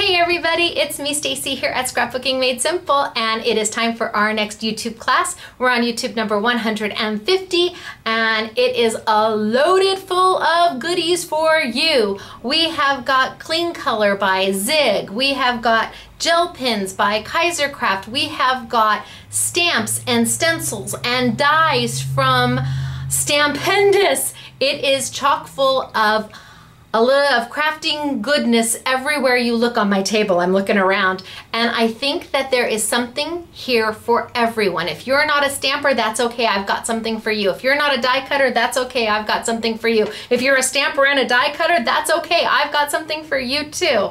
Hey everybody, it's me Stacy here at Scrapbooking Made Simple and it is time for our next YouTube class. We're on YouTube number 150 and it is a loaded full of goodies for you. We have got Clean Color by Zig. We have got gel pens by Kaisercraft. We have got stamps and stencils and dies from Stampendous. It is chock full of a little of crafting goodness everywhere you look on my table. I'm looking around and I think that there is something here for everyone. If you're not a stamper, that's okay. I've got something for you. If you're not a die cutter, that's okay. I've got something for you. If you're a stamper and a die cutter, that's okay. I've got something for you too.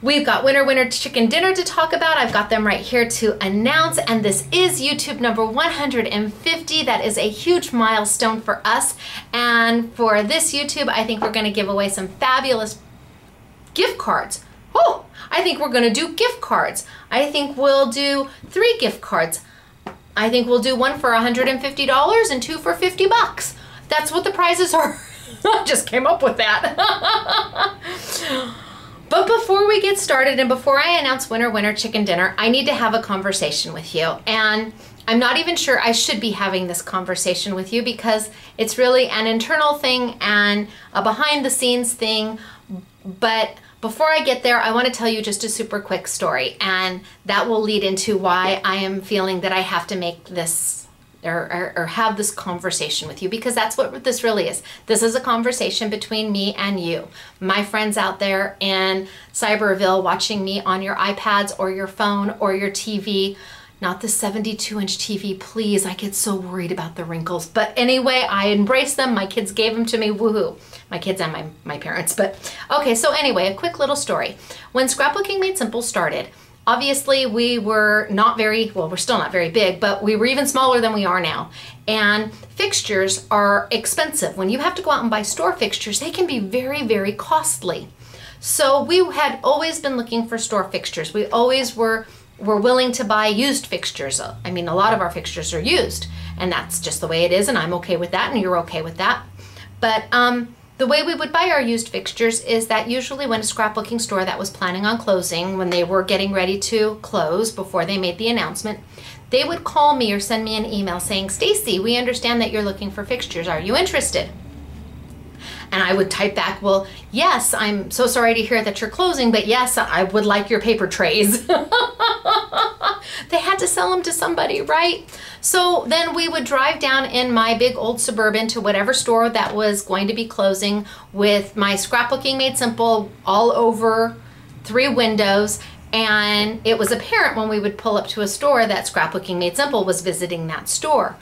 We've got Winner Winner Chicken Dinner to talk about. I've got them right here to announce, and this is YouTube number 150. That is a huge milestone for us. And for this YouTube, I think we're gonna give away some fabulous gift cards. Oh, I think we're gonna do gift cards. I think we'll do three gift cards. I think we'll do one for $150 and two for 50 bucks. That's what the prizes are. I just came up with that. But before we get started and before I announce winner winner chicken dinner, I need to have a conversation with you. And I'm not even sure I should be having this conversation with you because it's really an internal thing and a behind the scenes thing. But before I get there, I want to tell you just a super quick story, and that will lead into why I am feeling that I have to make this or, or, or, have this conversation with you because that's what this really is. This is a conversation between me and you, my friends out there in Cyberville watching me on your iPads or your phone or your TV. Not the 72 inch TV, please. I get so worried about the wrinkles. But anyway, I embrace them. My kids gave them to me. Woohoo. My kids and my, my parents. But okay, so anyway, a quick little story. When Scrapbooking Made Simple started, Obviously, we were not very, well, we're still not very big, but we were even smaller than we are now. And fixtures are expensive. When you have to go out and buy store fixtures, they can be very, very costly. So we had always been looking for store fixtures. We always were were willing to buy used fixtures. I mean, a lot of our fixtures are used, and that's just the way it is, and I'm okay with that, and you're okay with that. But um, the way we would buy our used fixtures is that usually when a scrapbooking store that was planning on closing, when they were getting ready to close before they made the announcement, they would call me or send me an email saying, Stacy, we understand that you're looking for fixtures. Are you interested? And I would type back, well, yes, I'm so sorry to hear that you're closing, but yes, I would like your paper trays. they had to sell them to somebody, right? So then we would drive down in my big old Suburban to whatever store that was going to be closing with my scrapbooking made simple all over three windows. And it was apparent when we would pull up to a store that Scrapbooking Made Simple was visiting that store.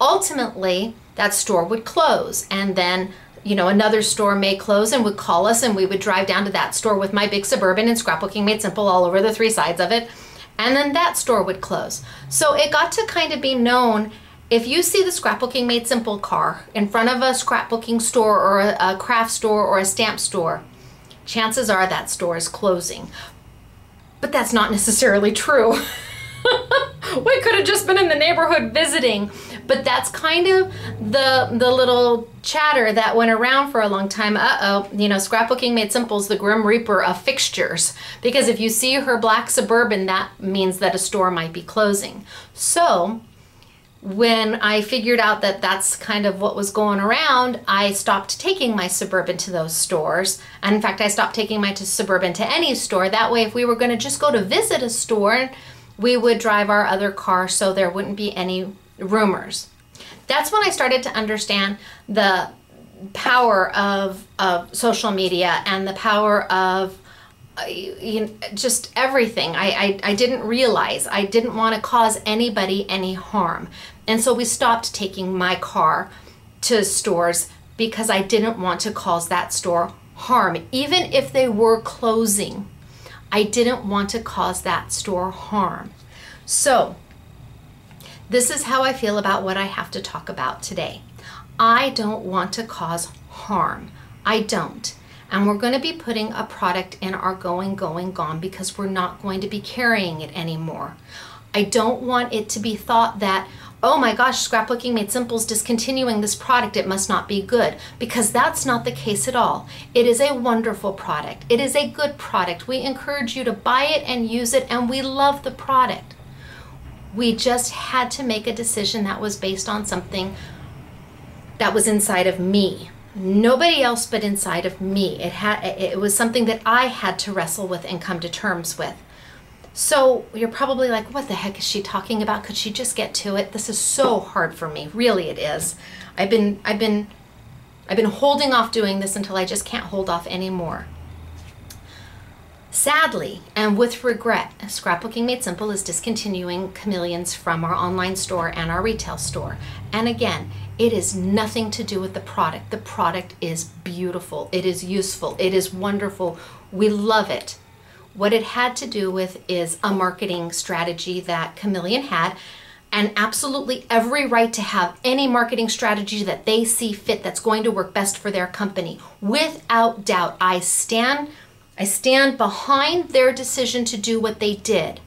Ultimately, that store would close and then you know, another store may close and would call us and we would drive down to that store with my big Suburban and Scrapbooking Made Simple all over the three sides of it and then that store would close. So it got to kind of be known if you see the scrapbooking made simple car in front of a scrapbooking store or a, craft store or a stamp store, chances are that store is closing. But that's not necessarily true. we could have just been in the neighborhood visiting but that's kind of the the little chatter that went around for a long time. Uh-oh, you know, Scrapbooking Made Simple is the Grim Reaper of fixtures. Because if you see her black Suburban, that means that a store might be closing. So when I figured out that that's kind of what was going around, I stopped taking my Suburban to those stores. And in fact, I stopped taking my Suburban to any store. That way, if we were going to just go to visit a store, we would drive our other car so there wouldn't be any rumors. That's when I started to understand the power of, of social media and the power of uh, you know, just everything. I, I, I didn't realize. I didn't want to cause anybody any harm. And so we stopped taking my car to stores because I didn't want to cause that store harm. Even if they were closing, I didn't want to cause that store harm. So this is how I feel about what I have to talk about today. I don't want to cause harm. I don't. And we're going to be putting a product in our Going, Going, Gone because we're not going to be carrying it anymore. I don't want it to be thought that, oh my gosh, Scrapbooking Made Simple is discontinuing this product, it must not be good. Because that's not the case at all. It is a wonderful product. It is a good product. We encourage you to buy it and use it, and we love the product. We just had to make a decision that was based on something that was inside of me. Nobody else but inside of me. It had it was something that I had to wrestle with and come to terms with. So you're probably like, what the heck is she talking about? Could she just get to it? This is so hard for me. Really it is. I've been I've been I've been holding off doing this until I just can't hold off anymore. Sadly, and with regret, Scrapbooking Made Simple is discontinuing chameleons from our online store and our retail store. And again, it is nothing to do with the product. The product is beautiful, it is useful, it is wonderful. We love it. What it had to do with is a marketing strategy that Chameleon had, and absolutely every right to have any marketing strategy that they see fit that's going to work best for their company. Without doubt, I stand I stand behind their decision to do what they did.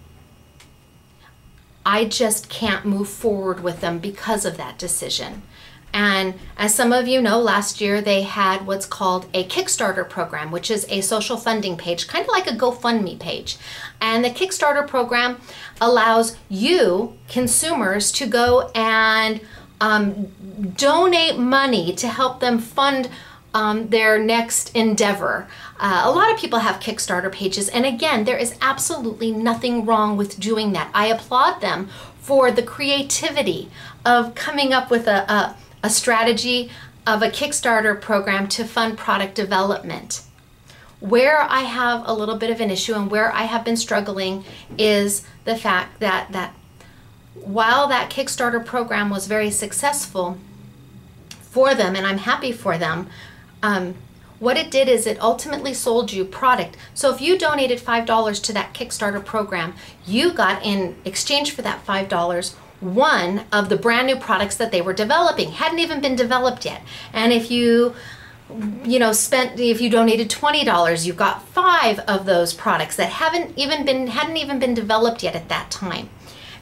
I just can't move forward with them because of that decision. And as some of you know, last year they had what's called a Kickstarter program, which is a social funding page, kind of like a GoFundMe page. And the Kickstarter program allows you, consumers, to go and um, donate money to help them fund um, their next endeavor. Uh, a lot of people have Kickstarter pages, and again, there is absolutely nothing wrong with doing that. I applaud them for the creativity of coming up with a, a a strategy of a Kickstarter program to fund product development. Where I have a little bit of an issue and where I have been struggling is the fact that that while that Kickstarter program was very successful for them, and I'm happy for them, um, what it did is it ultimately sold you product. So if you donated $5 to that Kickstarter program, you got in exchange for that $5 one of the brand new products that they were developing. Hadn't even been developed yet. And if you you know spent if you donated $20 you got five of those products that haven't even been hadn't even been developed yet at that time.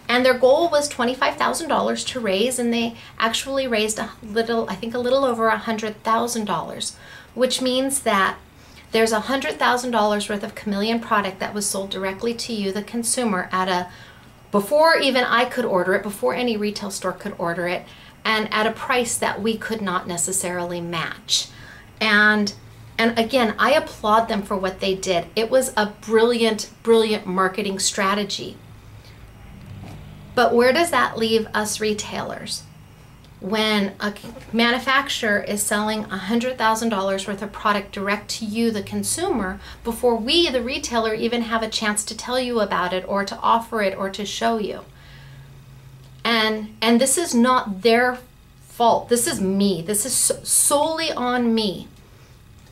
And their goal was $25,000 to raise and they actually raised a little I think a little over $100,000 which means that there's $100,000 worth of chameleon product that was sold directly to you the consumer at a before even I could order it, before any retail store could order it, and at a price that we could not necessarily match. And and again, I applaud them for what they did. It was a brilliant, brilliant marketing strategy. But where does that leave us retailers? When a manufacturer is selling $100,000 worth of product direct to you, the consumer, before we, the retailer, even have a chance to tell you about it or to offer it or to show you. And, and this is not their fault. This is me. This is solely on me.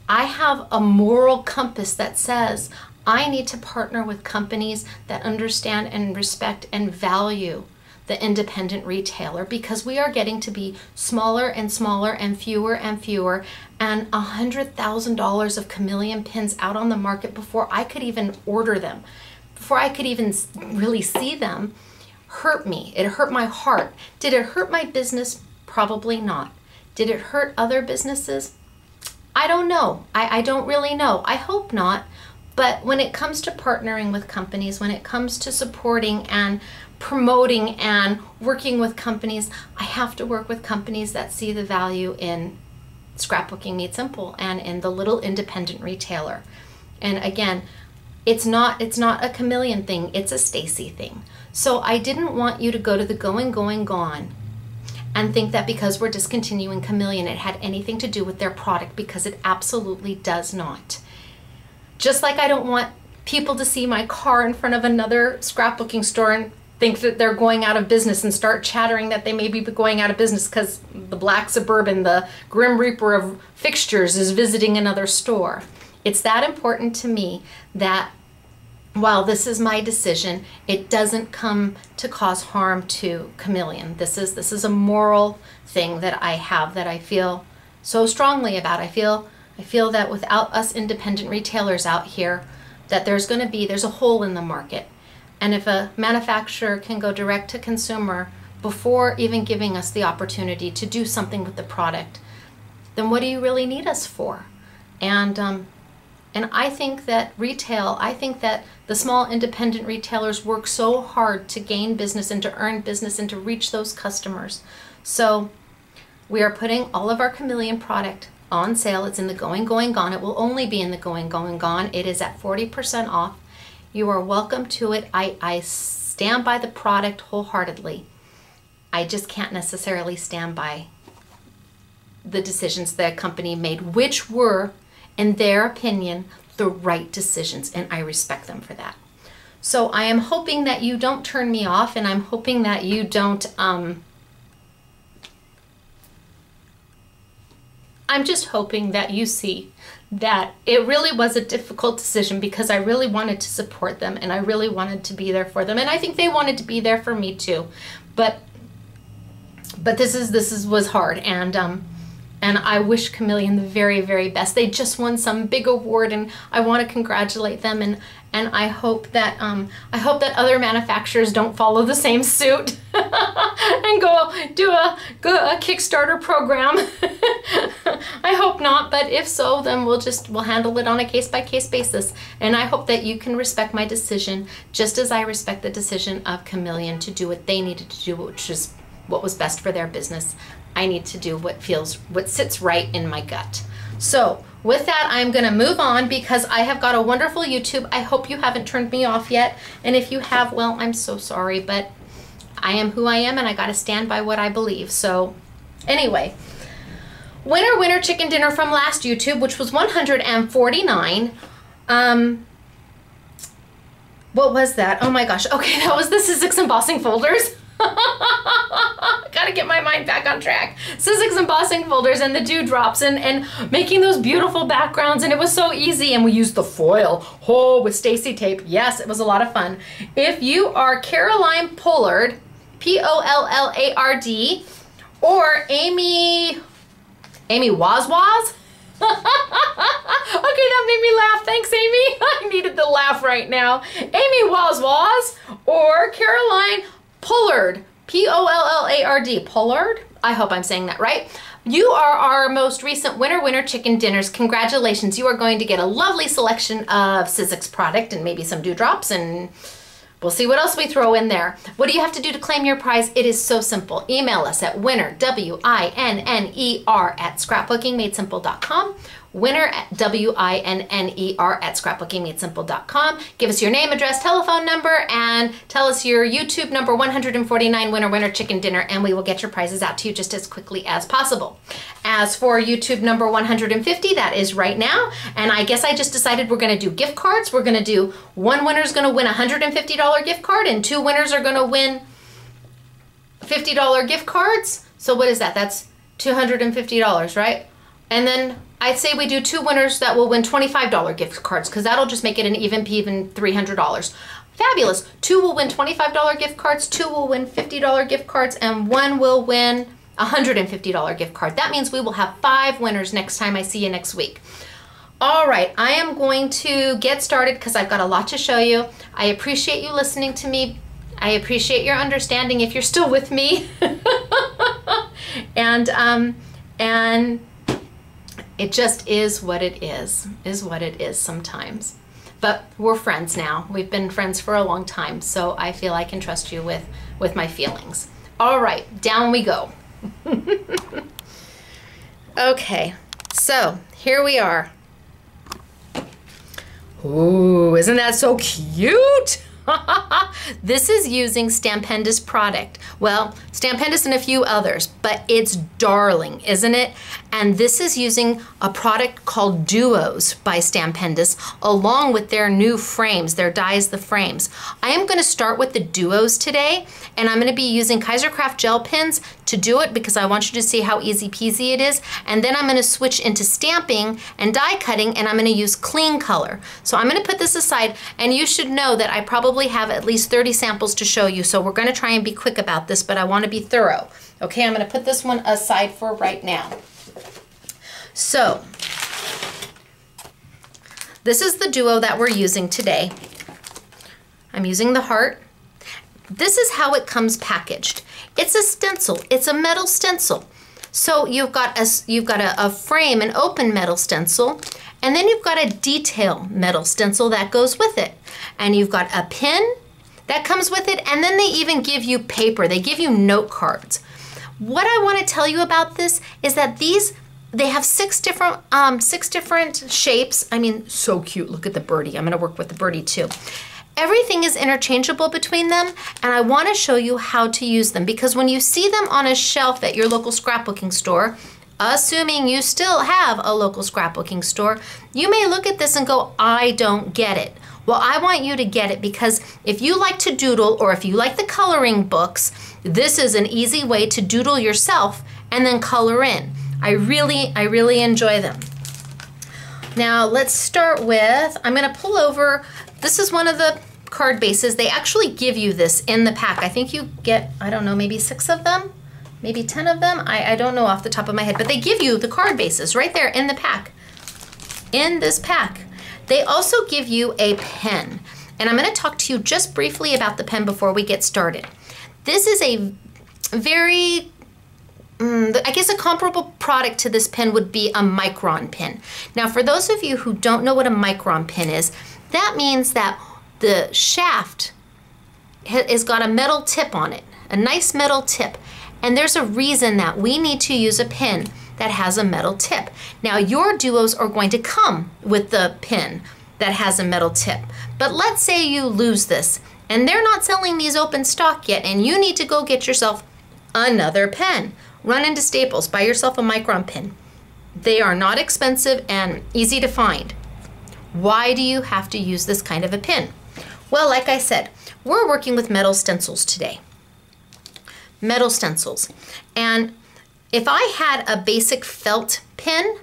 I have a moral compass that says I need to partner with companies that understand and respect and value the independent retailer because we are getting to be smaller and smaller and fewer and fewer. And a hundred thousand dollars of chameleon pins out on the market before I could even order them before I could even really see them hurt me. It hurt my heart. Did it hurt my business? Probably not. Did it hurt other businesses? I don't know. I, I don't really know. I hope not. But when it comes to partnering with companies, when it comes to supporting and promoting and working with companies, I have to work with companies that see the value in scrapbooking made simple and in the little independent retailer. And again, it's not it's not a chameleon thing, it's a Stacy thing. So I didn't want you to go to the going going gone and think that because we're discontinuing chameleon it had anything to do with their product because it absolutely does not. Just like I don't want people to see my car in front of another scrapbooking store and think that they're going out of business and start chattering that they may be going out of business because the black suburban, the grim reaper of fixtures, is visiting another store. It's that important to me that while this is my decision, it doesn't come to cause harm to Chameleon. This is this is a moral thing that I have that I feel so strongly about. I feel I feel that without us independent retailers out here, that there's going to be there's a hole in the market and if a manufacturer can go direct to consumer before even giving us the opportunity to do something with the product, then what do you really need us for? And um, and I think that retail, I think that the small independent retailers work so hard to gain business and to earn business and to reach those customers. So we are putting all of our Chameleon product on sale. It's in the Going, Going, Gone. It will only be in the Going, Going, Gone. It is at 40% off. You are welcome to it. I, I stand by the product wholeheartedly. I just can't necessarily stand by the decisions the company made, which were, in their opinion, the right decisions, and I respect them for that. So I am hoping that you don't turn me off, and I'm hoping that you don't. Um, I'm just hoping that you see that it really was a difficult decision because I really wanted to support them and I really wanted to be there for them and I think they wanted to be there for me too. But but this is this is was hard and um and I wish Chameleon the very very best. They just won some big award and I want to congratulate them and and I hope that um, I hope that other manufacturers don't follow the same suit and go do a, go a Kickstarter program. I hope not, but if so, then we'll just we'll handle it on a case by case basis. And I hope that you can respect my decision just as I respect the decision of Chameleon to do what they needed to do, which is what was best for their business. I need to do what feels what sits right in my gut. So with that, I'm going to move on because I have got a wonderful YouTube. I hope you haven't turned me off yet. And if you have, well, I'm so sorry, but I am who I am and I got to stand by what I believe. So anyway, winner, winner chicken dinner from last YouTube, which was 149. Um, what was that? Oh my gosh. Okay, that was the Sizzix embossing folders. Gotta get my mind back on track. Sizzix embossing folders and the dewdrops and, and making those beautiful backgrounds. And it was so easy. And we used the foil, oh, with Stacey tape. Yes, it was a lot of fun. If you are Caroline Pollard, P-O-L-L-A-R-D, or Amy, Amy Wazwaz, okay, that made me laugh. Thanks, Amy. I needed the laugh right now. Amy Wazwaz or Caroline Pollard, P-O-L-L-A-R-D, Pollard? I hope I'm saying that right. You are our most recent winner winner chicken dinners. Congratulations. You are going to get a lovely selection of Sizzix product and maybe some dewdrops and We'll see what else we throw in there. What do you have to do to claim your prize? It is so simple. Email us at winner, W-I-N-N-E-R at scrapbookingmadesimple.com winner at W-I-N-N-E-R at scrapbookingmadesimple.com. Give us your name, address, telephone number, and tell us your YouTube number 149 winner winner chicken dinner, and we will get your prizes out to you just as quickly as possible. As for YouTube number 150, that is right now, and I guess I just decided we're gonna do gift cards. We're gonna do one winner's gonna win a $150 gift card, and two winners are gonna win $50 gift cards. So what is that? That's $250, right? And then I'd say we do two winners that will win $25 gift cards because that'll just make it an even even $300. Fabulous. Two will win $25 gift cards, two will win $50 gift cards, and one will win a $150 gift card. That means we will have five winners next time I see you next week. All right, I am going to get started because I've got a lot to show you. I appreciate you listening to me. I appreciate your understanding if you're still with me. and um, and it just is what it is, is what it is sometimes. But we're friends now. We've been friends for a long time, so I feel I can trust you with, with my feelings. All right, down we go. okay, so here we are. Ooh, isn't that so cute? this is using Stampendous product. Well, Stampendous and a few others, but it's darling, isn't it? And this is using a product called Duos by Stampendous along with their new frames, their dies the frames. I am gonna start with the Duos today and I'm gonna be using Kaisercraft gel pens to do it because I want you to see how easy peasy it is. And then I'm gonna switch into stamping and die cutting and I'm gonna use clean color. So I'm gonna put this aside and you should know that I probably have at least 30 samples to show you. So we're gonna try and be quick about this, but I wanna be thorough. Okay, I'm gonna put this one aside for right now. So, this is the duo that we're using today. I'm using the heart this is how it comes packaged. It's a stencil. It's a metal stencil. So you've got a, you've got a, a frame, an open metal stencil, and then you've got a detail metal stencil that goes with it. And you've got a pin that comes with it, and then they even give you paper. They give you note cards. What I want to tell you about this is that these they have six different um, six different shapes. I mean, so cute. Look at the birdie. I'm going to work with the birdie too. Everything is interchangeable between them, and I want to show you how to use them because when you see them on a shelf at your local scrapbooking store, assuming you still have a local scrapbooking store, you may look at this and go, I don't get it. Well, I want you to get it because if you like to doodle or if you like the coloring books, this is an easy way to doodle yourself and then color in. I really, I really enjoy them. Now let's start with, I'm gonna pull over, this is one of the card bases. They actually give you this in the pack. I think you get, I don't know, maybe six of them, maybe 10 of them. I, I don't know off the top of my head, but they give you the card bases right there in the pack, in this pack. They also give you a pen. And I'm gonna talk to you just briefly about the pen before we get started. This is a very Mm, I guess a comparable product to this pen would be a micron pen. Now, for those of you who don't know what a micron pen is, that means that the shaft has got a metal tip on it, a nice metal tip. And there's a reason that we need to use a pen that has a metal tip. Now, your duos are going to come with the pen that has a metal tip. But let's say you lose this and they're not selling these open stock yet and you need to go get yourself another pen. Run into Staples, buy yourself a micron pin. They are not expensive and easy to find. Why do you have to use this kind of a pin? Well, like I said, we're working with metal stencils today. Metal stencils. And if I had a basic felt pin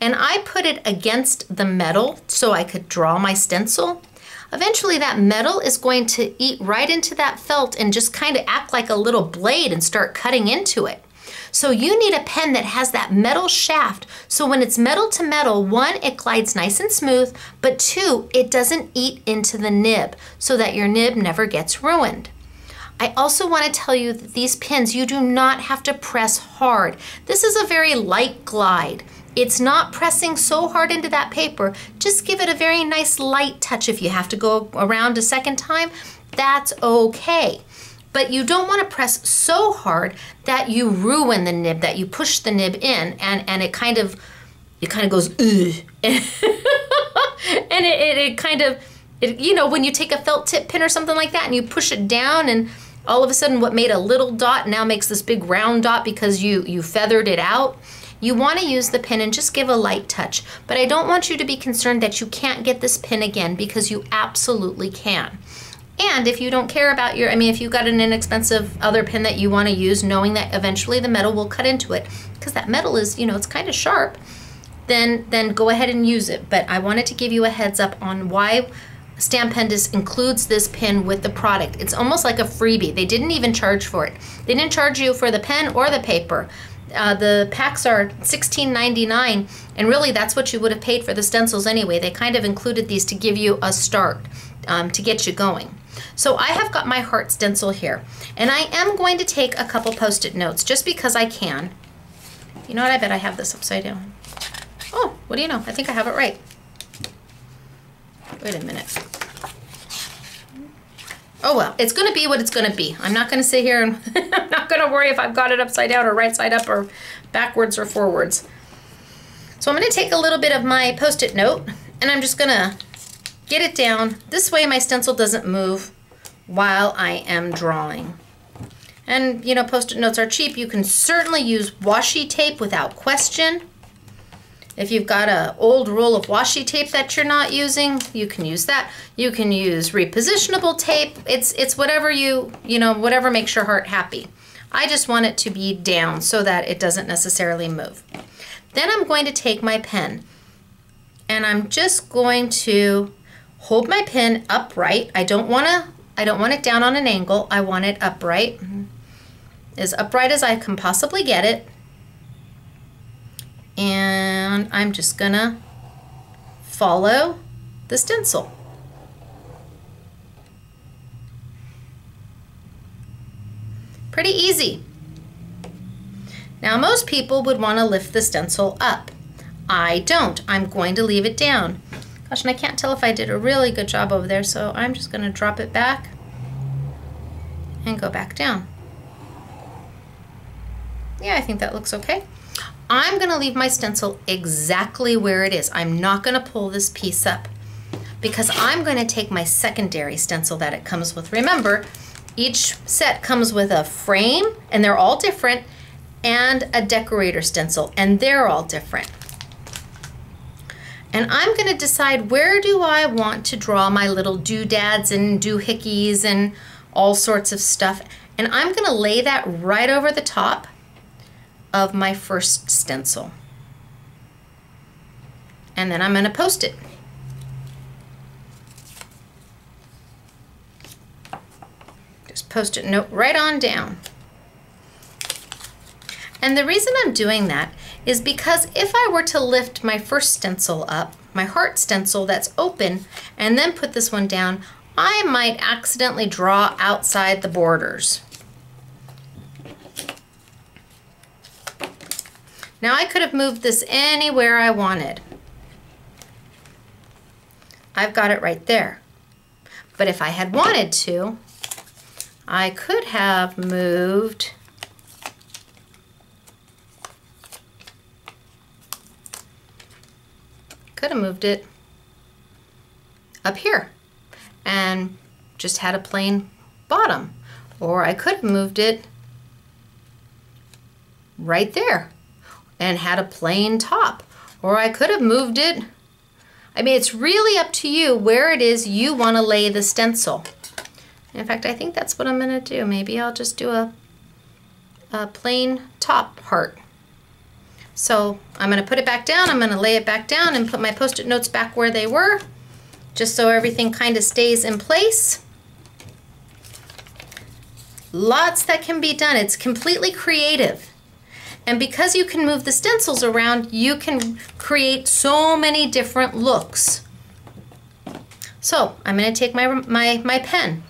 and I put it against the metal so I could draw my stencil, eventually that metal is going to eat right into that felt and just kind of act like a little blade and start cutting into it. So you need a pen that has that metal shaft. So when it's metal to metal, one, it glides nice and smooth, but two, it doesn't eat into the nib so that your nib never gets ruined. I also want to tell you that these pins, you do not have to press hard. This is a very light glide. It's not pressing so hard into that paper. Just give it a very nice light touch. If you have to go around a second time, that's okay but you don't want to press so hard that you ruin the nib, that you push the nib in and, and it kind of, it kind of goes, and it, it, it kind of, it, you know, when you take a felt tip pin or something like that and you push it down and all of a sudden what made a little dot now makes this big round dot because you, you feathered it out. You want to use the pin and just give a light touch, but I don't want you to be concerned that you can't get this pin again because you absolutely can. And if you don't care about your, I mean, if you've got an inexpensive other pin that you want to use, knowing that eventually the metal will cut into it, because that metal is, you know, it's kind of sharp, then then go ahead and use it. But I wanted to give you a heads up on why Stampendous includes this pin with the product. It's almost like a freebie. They didn't even charge for it. They didn't charge you for the pen or the paper. Uh, the packs are $16.99, and really that's what you would have paid for the stencils anyway. They kind of included these to give you a start, um, to get you going. So I have got my heart stencil here, and I am going to take a couple post-it notes just because I can. You know what, I bet I have this upside down. Oh, what do you know? I think I have it right. Wait a minute. Oh well, it's gonna be what it's gonna be. I'm not gonna sit here and I'm not gonna worry if I've got it upside down or right side up or backwards or forwards. So I'm gonna take a little bit of my post-it note and I'm just gonna get it down. This way my stencil doesn't move while I am drawing. And you know, post-it notes are cheap. You can certainly use washi tape without question. If you've got an old roll of washi tape that you're not using, you can use that. You can use repositionable tape. It's it's whatever you, you know, whatever makes your heart happy. I just want it to be down so that it doesn't necessarily move. Then I'm going to take my pen and I'm just going to hold my pen upright. I don't want to I don't want it down on an angle. I want it upright. Mm-hmm. As upright as I can possibly get it. And I'm just gonna follow the stencil. Pretty easy. Now most people would want to lift the stencil up. I don't. I'm going to leave it down. Gosh, and I can't tell if I did a really good job over there, so I'm just going to drop it back and go back down. Yeah, I think that looks okay. I'm going to leave my stencil exactly where it is. I'm not going to pull this piece up because I'm going to take my secondary stencil that it comes with. Remember, each set comes with a frame, and they're all different, and a decorator stencil, and they're all different. And I'm gonna decide where do I want to draw my little doodads and doohickeys and all sorts of stuff. And I'm gonna lay that right over the top of my first stencil. And then I'm gonna post it. Just post it note right on down. And the reason I'm doing that is because if I were to lift my first stencil up, my heart stencil that's open, and then put this one down, I might accidentally draw outside the borders. Now I could have moved this anywhere I wanted. I've got it right there. But if I had wanted to, I could have moved could have moved it up here and just had a plain bottom. Or I could have moved it right there and had a plain top. Or I could have moved it. I mean, it's really up to you where it is you want to lay the stencil. In fact, I think that's what I'm going to do. Maybe I'll just do a, a plain top heart. So I'm going to put it back down, I'm going to lay it back down and put my post-it notes back where they were, just so everything kind of stays in place. Lots that can be done. It's completely creative. And because you can move the stencils around, you can create so many different looks. So I'm going to take my, my, my pen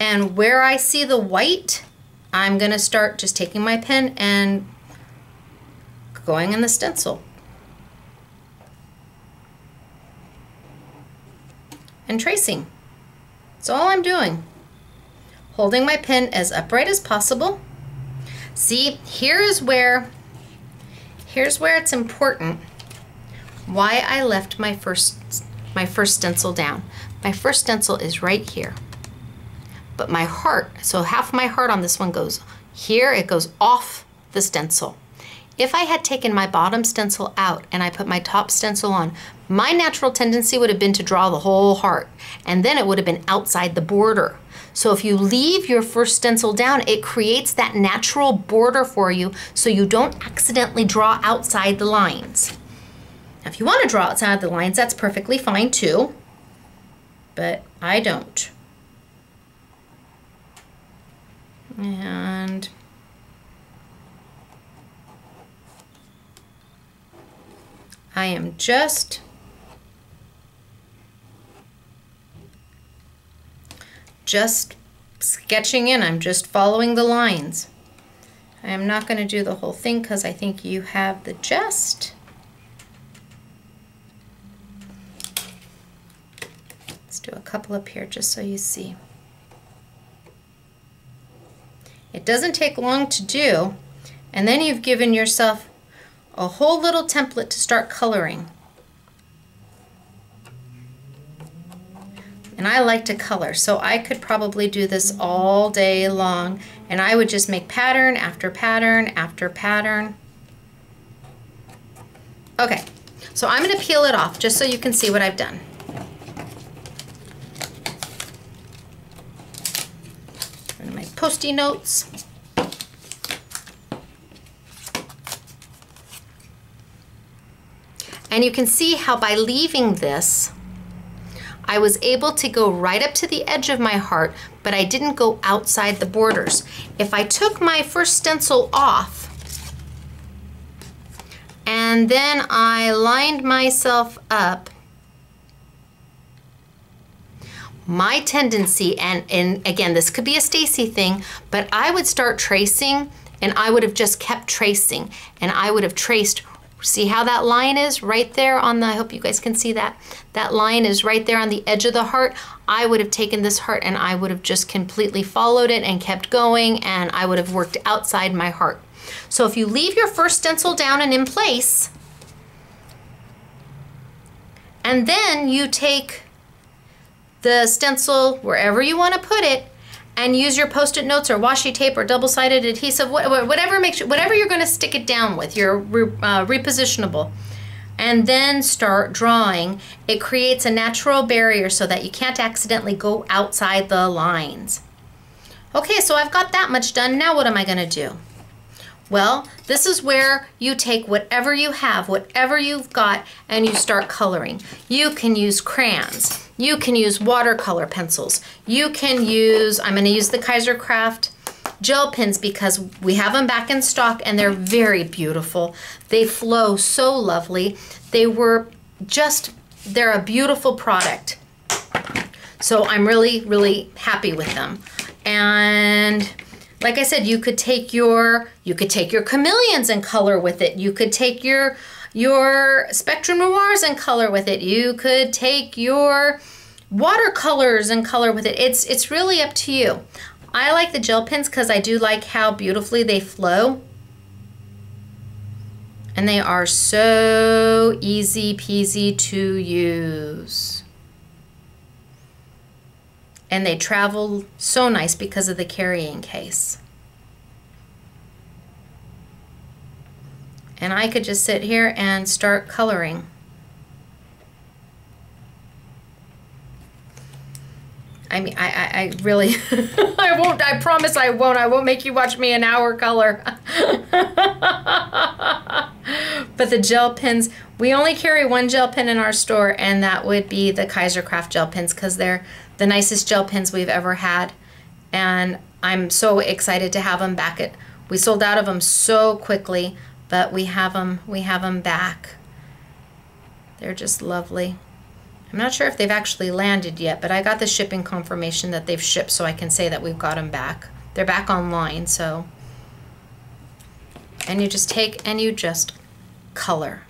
and where I see the white, I'm going to start just taking my pen and going in the stencil. And tracing. That's all I'm doing. Holding my pen as upright as possible. See, here is where, here's where it's important why I left my first, my first stencil down. My first stencil is right here. But my heart, so half my heart on this one goes here, it goes off the stencil. If I had taken my bottom stencil out and I put my top stencil on, my natural tendency would have been to draw the whole heart, and then it would have been outside the border. So if you leave your first stencil down, it creates that natural border for you so you don't accidentally draw outside the lines. Now, if you want to draw outside the lines, that's perfectly fine too, but I don't. And I am just just sketching in. I'm just following the lines. I am not going to do the whole thing because I think you have the gist. Let's do a couple up here just so you see. It doesn't take long to do, and then you've given yourself a whole little template to start coloring. And I like to color, so I could probably do this all day long. And I would just make pattern after pattern after pattern. Okay, so I'm going to peel it off just so you can see what I've done. my post-it notes. And you can see how by leaving this, I was able to go right up to the edge of my heart, but I didn't go outside the borders. If I took my first stencil off, and then I lined myself up, my tendency, and, and again, this could be a Stacy thing, but I would start tracing and I would have just kept tracing and I would have traced See how that line is right there on the, I hope you guys can see that. That line is right there on the edge of the heart. I would have taken this heart and I would have just completely followed it and kept going and I would have worked outside my heart. So if you leave your first stencil down and in place, and then you take the stencil wherever you want to put it and use your post-it notes or washi tape or double-sided adhesive, whatever makes you, whatever you're going to stick it down with, your uh, repositionable. And then start drawing. It creates a natural barrier so that you can't accidentally go outside the lines. Okay, so I've got that much done. Now what am I going to do? Well, this is where you take whatever you have, whatever you've got, and you start coloring. You can use crayons. You can use watercolor pencils. You can use, I'm gonna use the Kaisercraft gel pens because we have them back in stock and they're very beautiful. They flow so lovely. They were just, they're a beautiful product. So I'm really, really happy with them. And like I said, you could take your you could take your chameleons and color with it. You could take your your spectrum noirs and color with it. You could take your watercolors and color with it. It's it's really up to you. I like the gel pens because I do like how beautifully they flow. And they are so easy peasy to use and they travel so nice because of the carrying case. And I could just sit here and start coloring. I mean, I, I, I really, I won't, I promise I won't. I won't make you watch me an hour color. but the gel pens, we only carry one gel pen in our store, and that would be the Kaisercraft gel pens because they're the nicest gel pens we've ever had. And I'm so excited to have them back. At, we sold out of them so quickly, but we have them, we have them back. They're just lovely. I'm not sure if they've actually landed yet, but I got the shipping confirmation that they've shipped so I can say that we've got them back. They're back online, so. And you just take and you just color.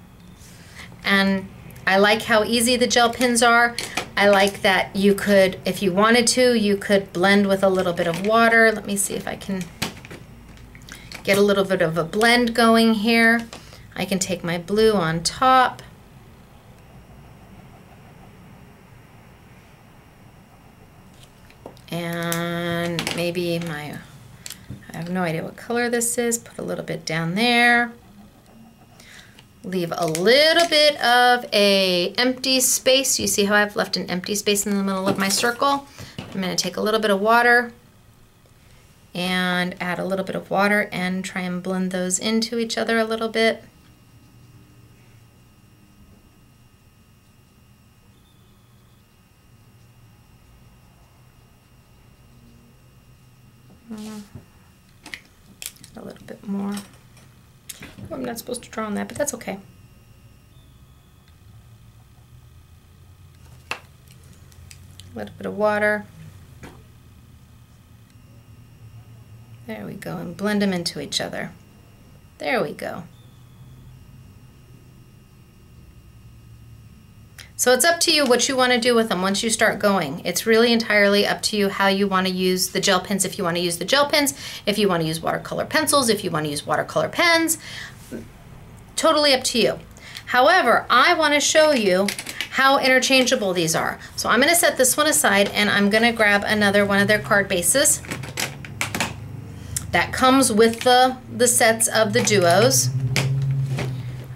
And I like how easy the gel pens are. I like that you could, if you wanted to, you could blend with a little bit of water. Let me see if I can get a little bit of a blend going here. I can take my blue on top. And maybe my, I have no idea what color this is, put a little bit down there leave a little bit of a empty space. You see how I've left an empty space in the middle of my circle? I'm gonna take a little bit of water and add a little bit of water and try and blend those into each other a little bit. A little bit more. I'm not supposed to draw on that, but that's okay. A little bit of water. There we go, and blend them into each other. There we go. So it's up to you what you want to do with them once you start going. It's really entirely up to you how you want to use the gel pens, if you want to use the gel pens, if you want to use watercolor pencils, if you want to use watercolor pens. Totally up to you. However, I want to show you how interchangeable these are. So I'm going to set this one aside and I'm going to grab another one of their card bases that comes with the, the sets of the duos.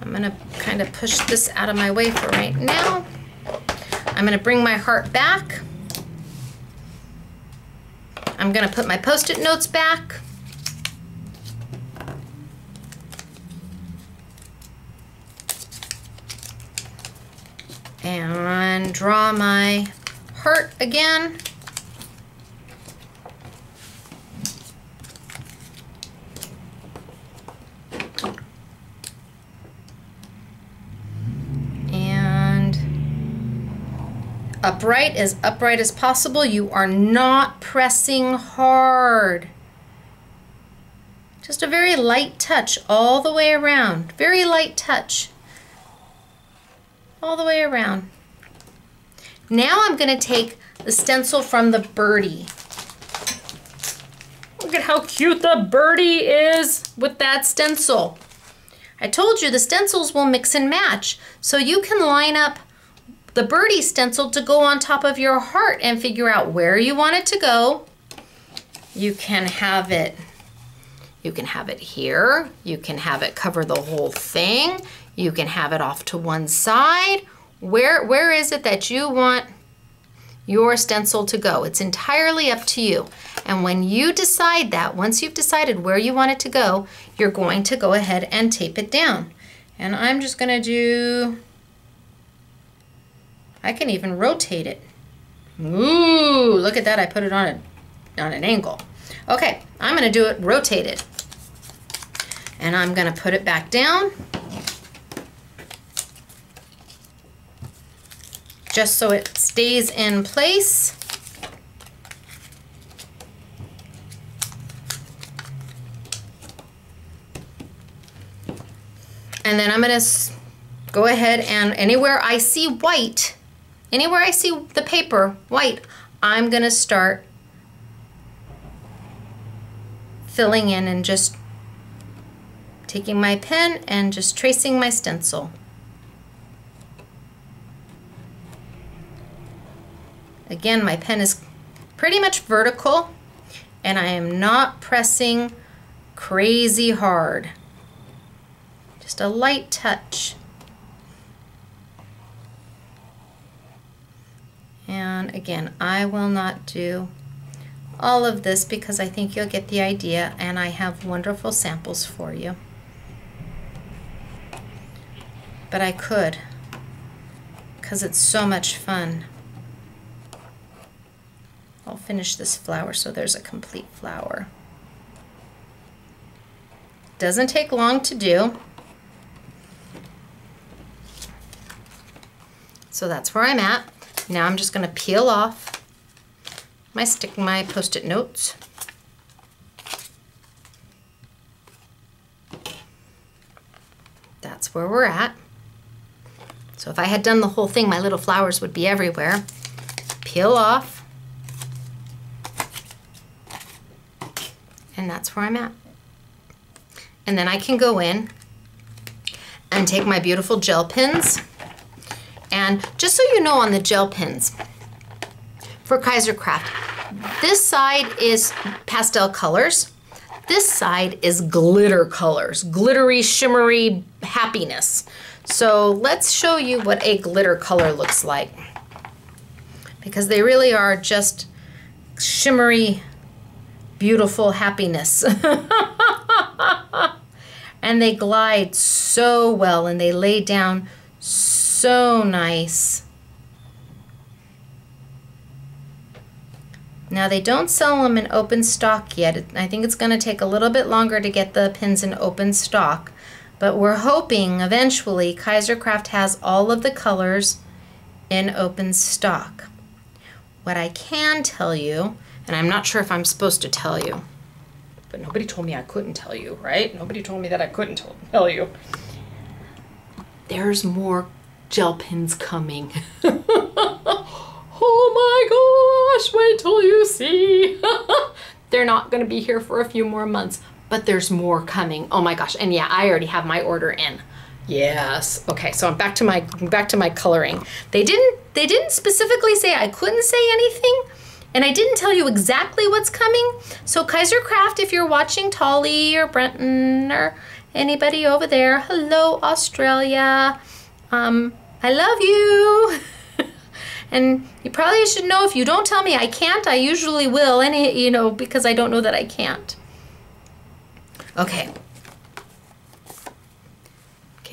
I'm going to kind of push this out of my way for right now. I'm going to bring my heart back. I'm going to put my post-it notes back. And draw my heart again. And upright, as upright as possible. You are not pressing hard. Just a very light touch all the way around. Very light touch. All the way around. Now I'm going to take the stencil from the birdie. Look at how cute the birdie is with that stencil. I told you the stencils will mix and match. So you can line up the birdie stencil to go on top of your heart and figure out where you want it to go. You can have it you can have it here. You can have it cover the whole thing. You can have it off to one side. Where, where is it that you want your stencil to go? It's entirely up to you. And when you decide that, once you've decided where you want it to go, you're going to go ahead and tape it down. And I'm just gonna do, I can even rotate it. Ooh, look at that, I put it on, a, on an angle. Okay, I'm gonna do it rotated. And I'm gonna put it back down. Just so it stays in place. And then I'm gonna go ahead and anywhere I see white, anywhere I see the paper white, I'm gonna start filling in and just taking my pen and just tracing my stencil. Again, my pen is pretty much vertical and I am not pressing crazy hard. Just a light touch. And again, I will not do all of this because I think you'll get the idea and I have wonderful samples for you. but I could because it's so much fun. I'll finish this flower so there's a complete flower. Doesn't take long to do. So that's where I'm at. Now I'm just going to peel off my stick my post-it notes. That's where we're at. So if I had done the whole thing, my little flowers would be everywhere. Peel off. And that's where I'm at. And then I can go in and take my beautiful gel pins. And just so you know on the gel pins, for Kaisercraft, this side is pastel colors. This side is glitter colors, glittery, shimmery happiness. So let's show you what a glitter color looks like. Because they really are just shimmery, beautiful happiness. and they glide so well and they lay down so nice. Now they don't sell them in open stock yet. I think it's going to take a little bit longer to get the pins in open stock. But we're hoping eventually Kaiser Kaisercraft has all of the colors in open stock. What I can tell you, and I'm not sure if I'm supposed to tell you, but nobody told me I couldn't tell you, right? Nobody told me that I couldn't tell you. There's more gel pins coming. oh my gosh, wait till you see. They're not gonna be here for a few more months, but there's more coming. Oh my gosh. And yeah, I already have my order in. Yes. Okay, so I'm back to my back to my coloring. They didn't they didn't specifically say I couldn't say anything. And I didn't tell you exactly what's coming. So Kaisercraft, if you're watching Tolly or Brenton or anybody over there, hello Australia. Um, I love you. and you probably should know if you don't tell me I can't, I usually will, any you know, because I don't know that I can't. Okay.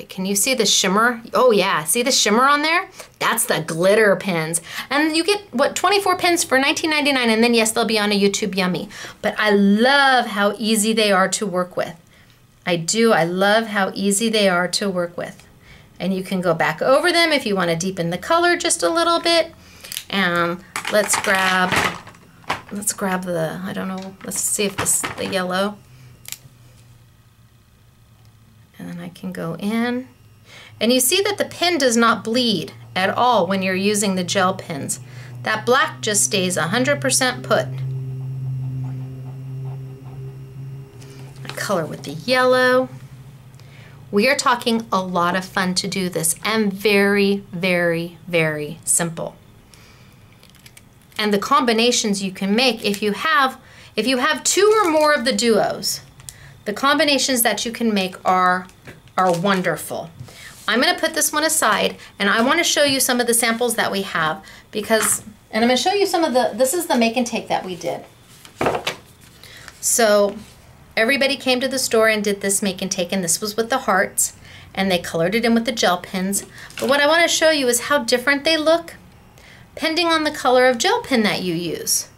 Okay, can you see the shimmer? Oh yeah, see the shimmer on there? That's the glitter pins. And you get, what, 24 pins for $19.99 and then yes, they'll be on a YouTube Yummy. But I love how easy they are to work with. I do, I love how easy they are to work with. And you can go back over them if you want to deepen the color just a little bit. And let's grab, let's grab the, I don't know, let's see if this, the yellow. And then I can go in. And you see that the pin does not bleed at all when you're using the gel pins. That black just stays 100% put. I color with the yellow. We are talking a lot of fun to do this and very, very, very simple. And the combinations you can make if you have if you have two or more of the duos, the combinations that you can make are are wonderful. I'm going to put this one aside and I want to show you some of the samples that we have because and I'm going to show you some of the this is the make and take that we did. So Everybody came to the store and did this make and take, and this was with the hearts, and they colored it in with the gel pens. But what I want to show you is how different they look, depending on the color of gel pen that you use.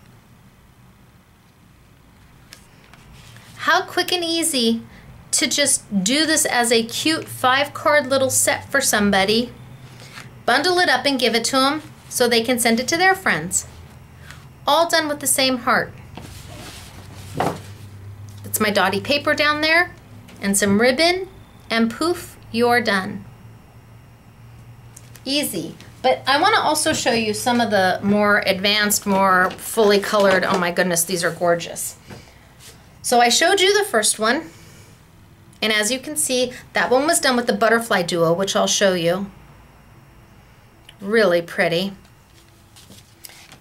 How quick and easy to just do this as a cute five card little set for somebody, bundle it up and give it to them so they can send it to their friends. All done with the same heart. It's my dotty paper down there and some ribbon and poof, you're done. Easy. But I want to also show you some of the more advanced, more fully colored, oh my goodness, these are gorgeous. So I showed you the first one. And as you can see, that one was done with the butterfly duo, which I'll show you. Really pretty.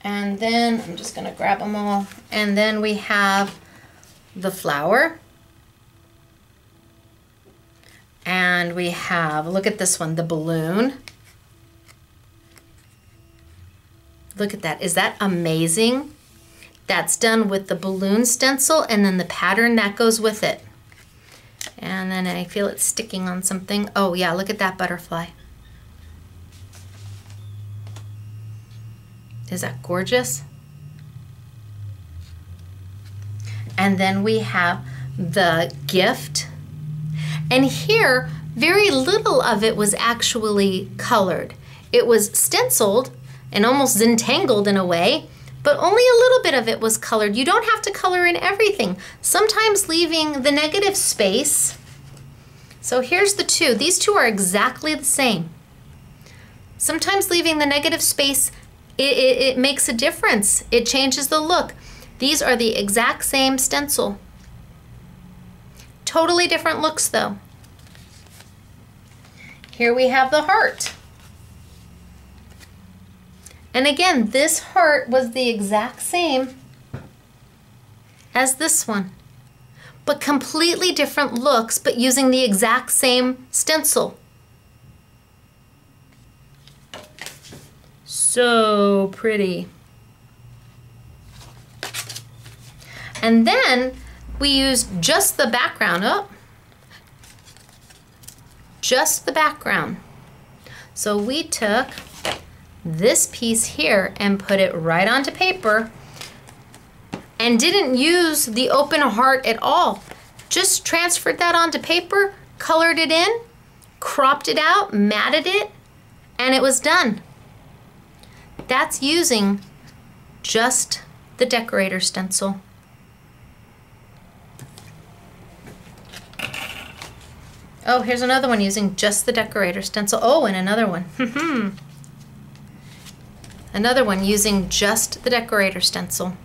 And then I'm just gonna grab them all. And then we have the flower. And we have, look at this one, the balloon. Look at that. Is that amazing? That's done with the balloon stencil and then the pattern that goes with it. And then I feel it sticking on something. Oh yeah, look at that butterfly. Is that gorgeous? And then we have the gift. And here, very little of it was actually colored. It was stenciled and almost entangled in a way, but only a little bit of it was colored. You don't have to color in everything. Sometimes leaving the negative space. So here's the two. These two are exactly the same. Sometimes leaving the negative space, it, it, it makes a difference. It changes the look. These are the exact same stencil. Totally different looks though. Here we have the heart. And again, this heart was the exact same as this one, but completely different looks, but using the exact same stencil. So pretty. And then we used just the background up. Oh, just the background. So we took this piece here and put it right onto paper and didn't use the open heart at all. Just transferred that onto paper, colored it in, cropped it out, matted it, and it was done. That's using just the decorator stencil. Oh, here's another one using just the decorator stencil. Oh, and another one. another one using just the decorator stencil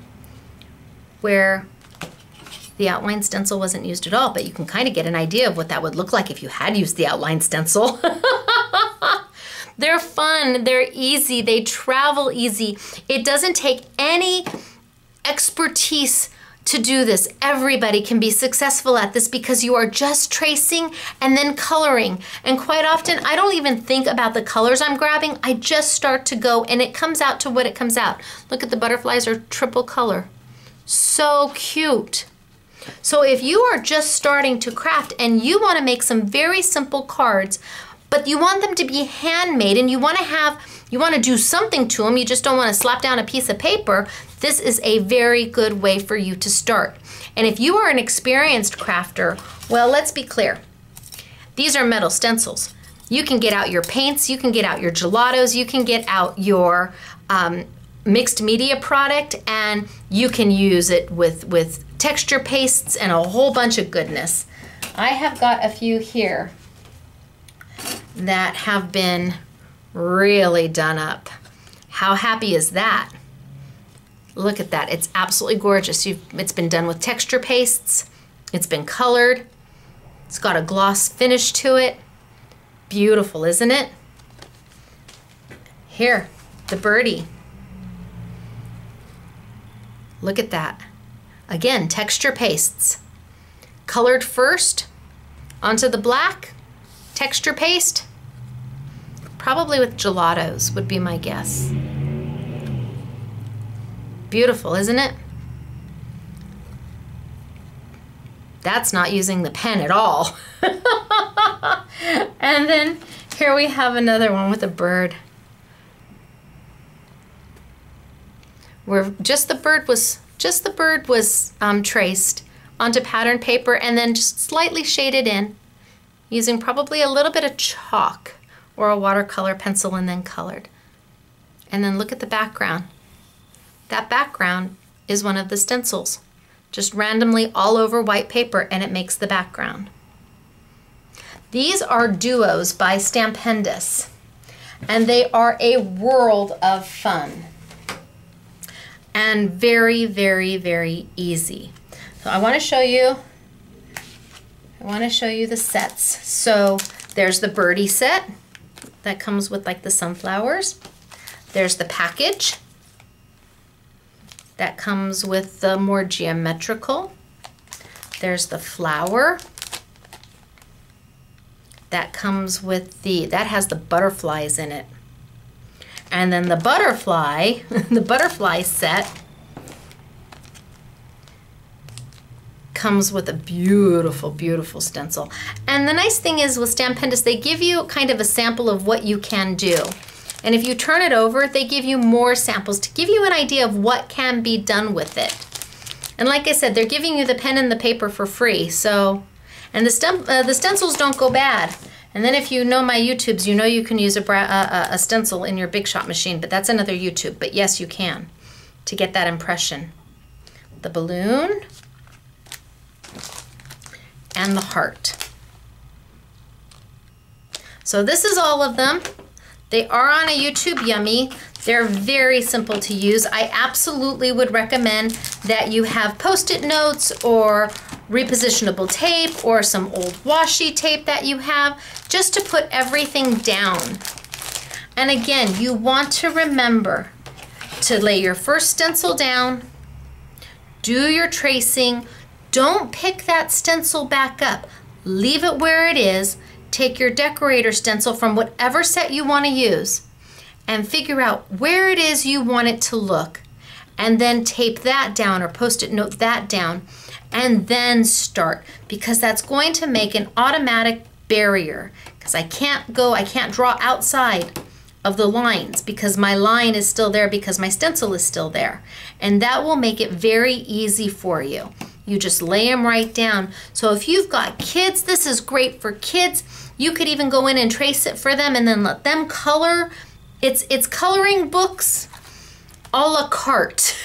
where the outline stencil wasn't used at all, but you can kind of get an idea of what that would look like if you had used the outline stencil. they're fun, they're easy, they travel easy. It doesn't take any expertise to do this. Everybody can be successful at this because you are just tracing and then coloring. And quite often, I don't even think about the colors I'm grabbing. I just start to go and it comes out to what it comes out. Look at the butterflies are triple color. So cute. So if you are just starting to craft and you want to make some very simple cards, but you want them to be handmade and you want to have you want to do something to them, you just don't want to slap down a piece of paper, this is a very good way for you to start. And if you are an experienced crafter, well, let's be clear. These are metal stencils. You can get out your paints, you can get out your gelatos, you can get out your um, mixed media product and you can use it with, with texture pastes and a whole bunch of goodness. I have got a few here that have been really done up. How happy is that? Look at that. It's absolutely gorgeous. You've, it's been done with texture pastes. It's been colored. It's got a gloss finish to it. Beautiful, isn't it? Here, the birdie. Look at that. Again, texture pastes. Colored first onto the black, texture paste. Probably with gelatos would be my guess. Beautiful, isn't it? That's not using the pen at all. and then here we have another one with a bird. Where just the bird was just the bird was um, traced onto pattern paper and then just slightly shaded in using probably a little bit of chalk or a watercolor pencil and then colored. And then look at the background. That background is one of the stencils, just randomly all over white paper and it makes the background. These are duos by Stampendous and they are a world of fun and very, very, very easy. So I want to show you, I want to show you the sets. So there's the birdie set that comes with like the sunflowers. There's the package that comes with the more geometrical. There's the flower that comes with the, that has the butterflies in it. And then the butterfly, the butterfly set comes with a beautiful, beautiful stencil. And the nice thing is with Stampendous, they give you kind of a sample of what you can do. And if you turn it over, they give you more samples to give you an idea of what can be done with it. And like I said, they're giving you the pen and the paper for free. So, and the, uh, the stencils don't go bad. And then if you know my YouTubes, you know you can use a, a, a stencil in your Big Shot machine, but that's another YouTube. But yes, you can to get that impression. The balloon and the heart. So this is all of them. They are on a YouTube Yummy. They're very simple to use. I absolutely would recommend that you have post-it notes or repositionable tape or some old washi tape that you have just to put everything down. And again, you want to remember to lay your first stencil down, do your tracing, don't pick that stencil back up. Leave it where it is. Take your decorator stencil from whatever set you want to use and figure out where it is you want it to look and then tape that down or post-it note that down and then start because that's going to make an automatic barrier because I can't go, I can't draw outside of the lines because my line is still there because my stencil is still there. And that will make it very easy for you. You just lay them right down. So if you've got kids, this is great for kids. You could even go in and trace it for them and then let them color. It's, it's coloring books a la carte.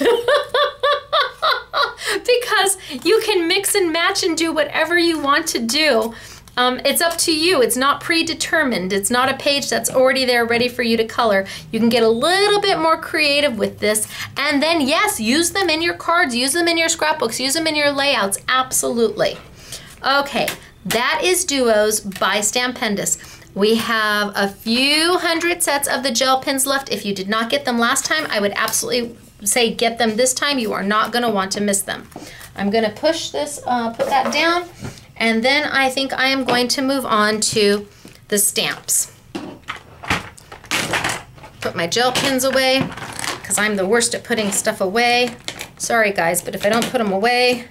because you can mix and match and do whatever you want to do. Um, it's up to you. It's not predetermined. It's not a page that's already there ready for you to color. You can get a little bit more creative with this. And then, yes, use them in your cards, use them in your scrapbooks, use them in your layouts. Absolutely. Okay, that is Duos by Stampendous. We have a few hundred sets of the gel pens left. If you did not get them last time, I would absolutely say get them this time. You are not going to want to miss them. I'm going to push this, uh, put that down, and then I think I am going to move on to the stamps. Put my gel pens away because I'm the worst at putting stuff away. Sorry guys, but if I don't put them away,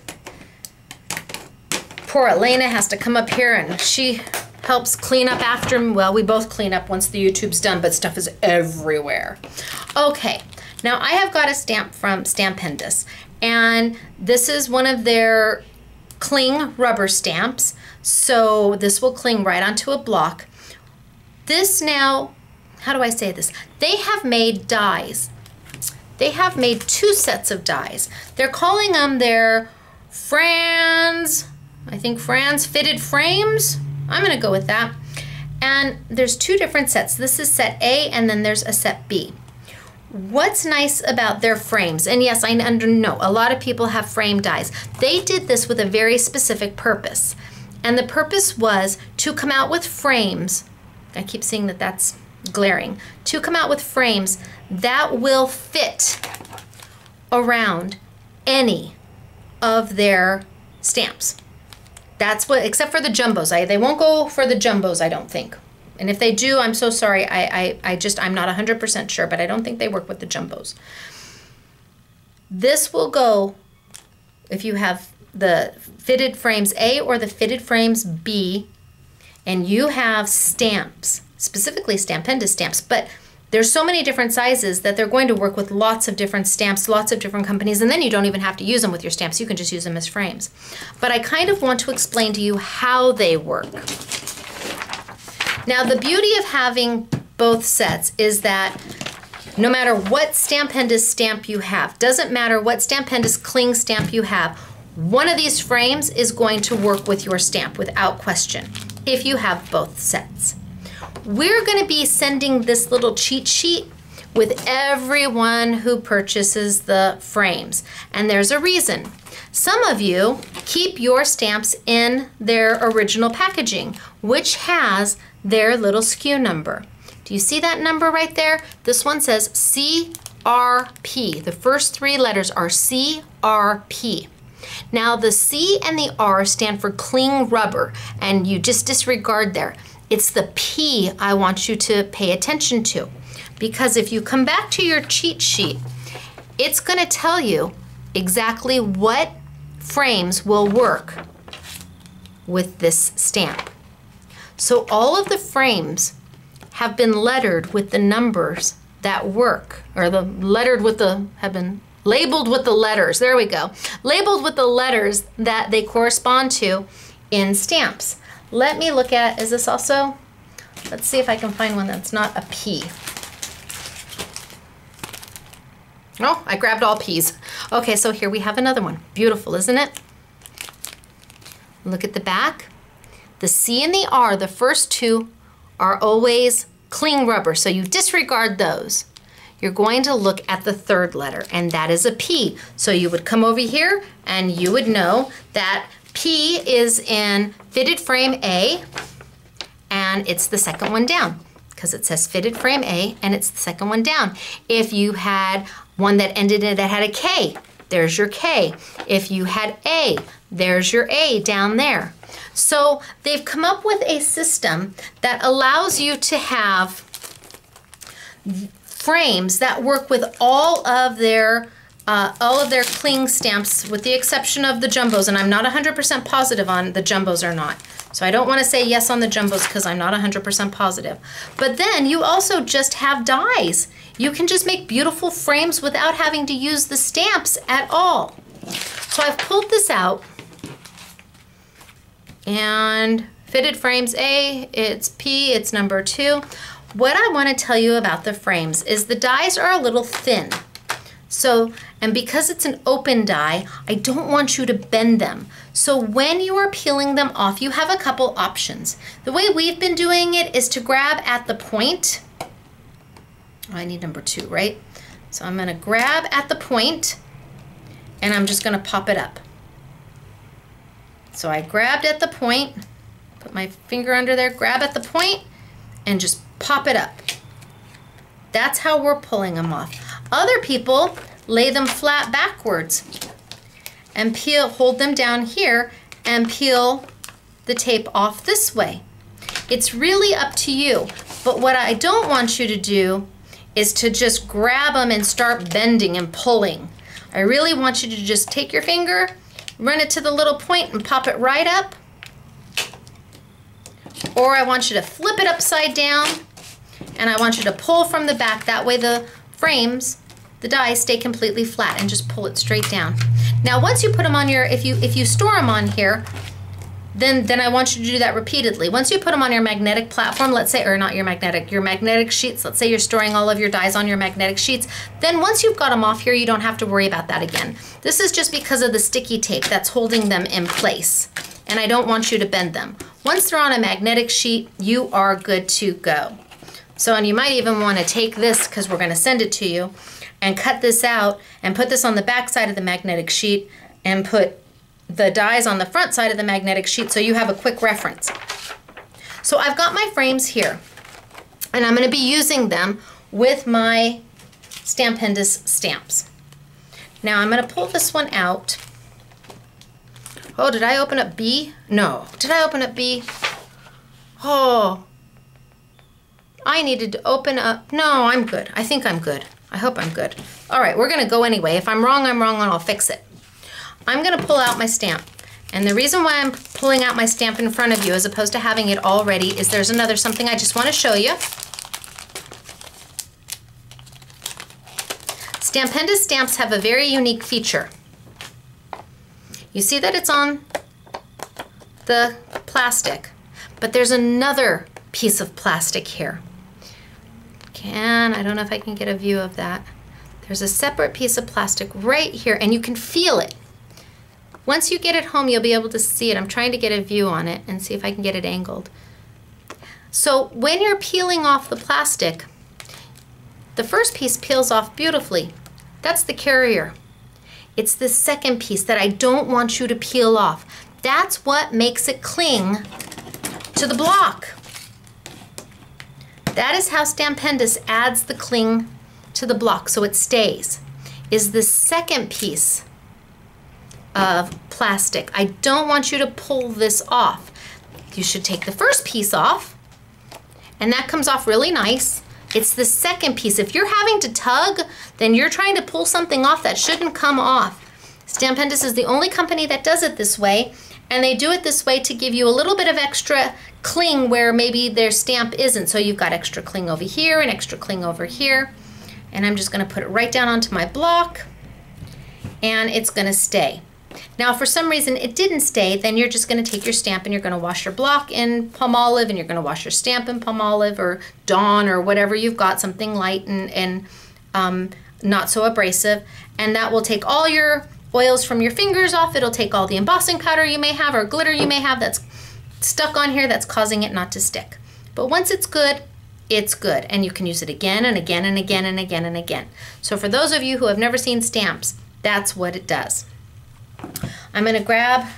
poor Elena has to come up here and she helps clean up after me. Well, we both clean up once the YouTube's done, but stuff is everywhere. Okay, now I have got a stamp from Stampendous, and this is one of their cling rubber stamps. So this will cling right onto a block. This now, how do I say this? They have made dies they have made two sets of dies. They're calling them their Franz, think Franz fitted frames. I'm gonna go with that. And there's two different sets. This is set A and then there's a set B. What's nice about their frames, and yes, I know a lot of people have frame dies. They did this with a very specific purpose. And the purpose was to come out with frames. I keep seeing that that's glaring. To come out with frames that will fit around any of their stamps. That's what, except for the jumbos. I, they won't go for the jumbos, I don't think. And if they do, I'm so sorry. I, I, I just, I'm not 100% sure, but I don't think they work with the jumbos. This will go if you have the fitted frames A or the fitted frames B, and you have stamps, specifically Stampendous stamps, but there's so many different sizes that they're going to work with lots of different stamps, lots of different companies, and then you don't even have to use them with your stamps. You can just use them as frames. But I kind of want to explain to you how they work. Now, the beauty of having both sets is that no matter what Stampendous stamp you have, doesn't matter what Stampendous cling stamp you have, one of these frames is going to work with your stamp without question if you have both sets. We're going to be sending this little cheat sheet with everyone who purchases the frames. And there's a reason. Some of you keep your stamps in their original packaging, which has their little SKU number. Do you see that number right there? This one says CRP. The first three letters are CRP. Now the C and the R stand for cling rubber, and you just disregard there. It's the P I want you to pay attention to. Because if you come back to your cheat sheet, it's going to tell you exactly what frames will work with this stamp. So all of the frames have been lettered with the numbers that work, or the lettered with the, have been labeled with the letters, there we go, labeled with the letters that they correspond to in stamps. Let me look at, is this also, let's see if I can find one that's not a P. Oh, I grabbed all P's. Okay, so here we have another one. Beautiful, isn't it? Look at the back. The C and the R, the first two, are always cling rubber, so you disregard those. You're going to look at the third letter, and that is a P. So you would come over here, and you would know that P is in fitted frame A, and it's the second one down because it says fitted frame A and it's the second one down. If you had one that ended in that had a K, there's your K. If you had A, there's your A down there. So they've come up with a system that allows you to have frames that work with all of their uh, all of their cling stamps with the exception of the jumbos, and I'm not 100% positive on the jumbos or not. So I don't want to say yes on the jumbos because I'm not 100% positive. But then you also just have dies. You can just make beautiful frames without having to use the stamps at all. So I've pulled this out and fitted frames A, it's P, it's number two. What I want to tell you about the frames is the dies are a little thin. So, and because it's an open die, I don't want you to bend them. So when you are peeling them off, you have a couple options. The way we've been doing it is to grab at the point. Oh, I need number two, right? So I'm gonna grab at the point and I'm just gonna pop it up. So I grabbed at the point, put my finger under there, grab at the point, and just pop it up. That's how we're pulling them off. Other people lay them flat backwards and peel, hold them down here and peel the tape off this way. It's really up to you. But what I don't want you to do is to just grab them and start bending and pulling. I really want you to just take your finger, run it to the little point and pop it right up. Or I want you to flip it upside down and I want you to pull from the back. That way the frames, the dies stay completely flat and just pull it straight down. Now once you put them on your, if you, if you store them on here, then then I want you to do that repeatedly. Once you put them on your magnetic platform, let's say, or not your magnetic, your magnetic sheets, let's say you're storing all of your dies on your magnetic sheets, then once you've got them off here, you don't have to worry about that again. This is just because of the sticky tape that's holding them in place, and I don't want you to bend them. Once they're on a magnetic sheet, you are good to go. So, and you might even want to take this, because we're going to send it to you, and cut this out and put this on the back side of the magnetic sheet and put the dies on the front side of the magnetic sheet so you have a quick reference. So I've got my frames here and I'm going to be using them with my Stampendous stamps. Now I'm going to pull this one out. Oh, did I open up B? No. Did I open up B? Oh. I needed to open up. No, I'm good. I think I'm good. I hope I'm good. All right, we're going to go anyway. If I'm wrong, I'm wrong and I'll fix it. I'm going to pull out my stamp. And the reason why I'm pulling out my stamp in front of you as opposed to having it all ready is there's another something I just want to show you. Stampendous stamps have a very unique feature. You see that it's on the plastic, but there's another piece of plastic here. Can, I don't know if I can get a view of that. There's a separate piece of plastic right here and you can feel it. Once you get it home, you'll be able to see it. I'm trying to get a view on it and see if I can get it angled. So when you're peeling off the plastic, the first piece peels off beautifully. That's the carrier. It's the second piece that I don't want you to peel off. That's what makes it cling to the block. That is how Stampendous adds the cling to the block so it stays. Is the second piece of plastic. I don't want you to pull this off. You should take the first piece off, and that comes off really nice. It's the second piece. If you're having to tug, then you're trying to pull something off that shouldn't come off. Stampendous is the only company that does it this way, and they do it this way to give you a little bit of extra cling where maybe their stamp isn't. So you've got extra cling over here and extra cling over here. And I'm just gonna put it right down onto my block, and it's gonna stay. Now, for some reason it didn't stay, then you're just going to take your stamp and you're going to wash your block in Palmolive and you're going to wash your stamp in Palmolive or Dawn or whatever you've got, something light and, and um, not so abrasive. And that will take all your oils from your fingers off. It'll take all the embossing powder you may have or glitter you may have that's stuck on here that's causing it not to stick. But once it's good, it's good. And you can use it again and again and again and again and again. So for those of you who have never seen stamps, that's what it does. I'm going to grab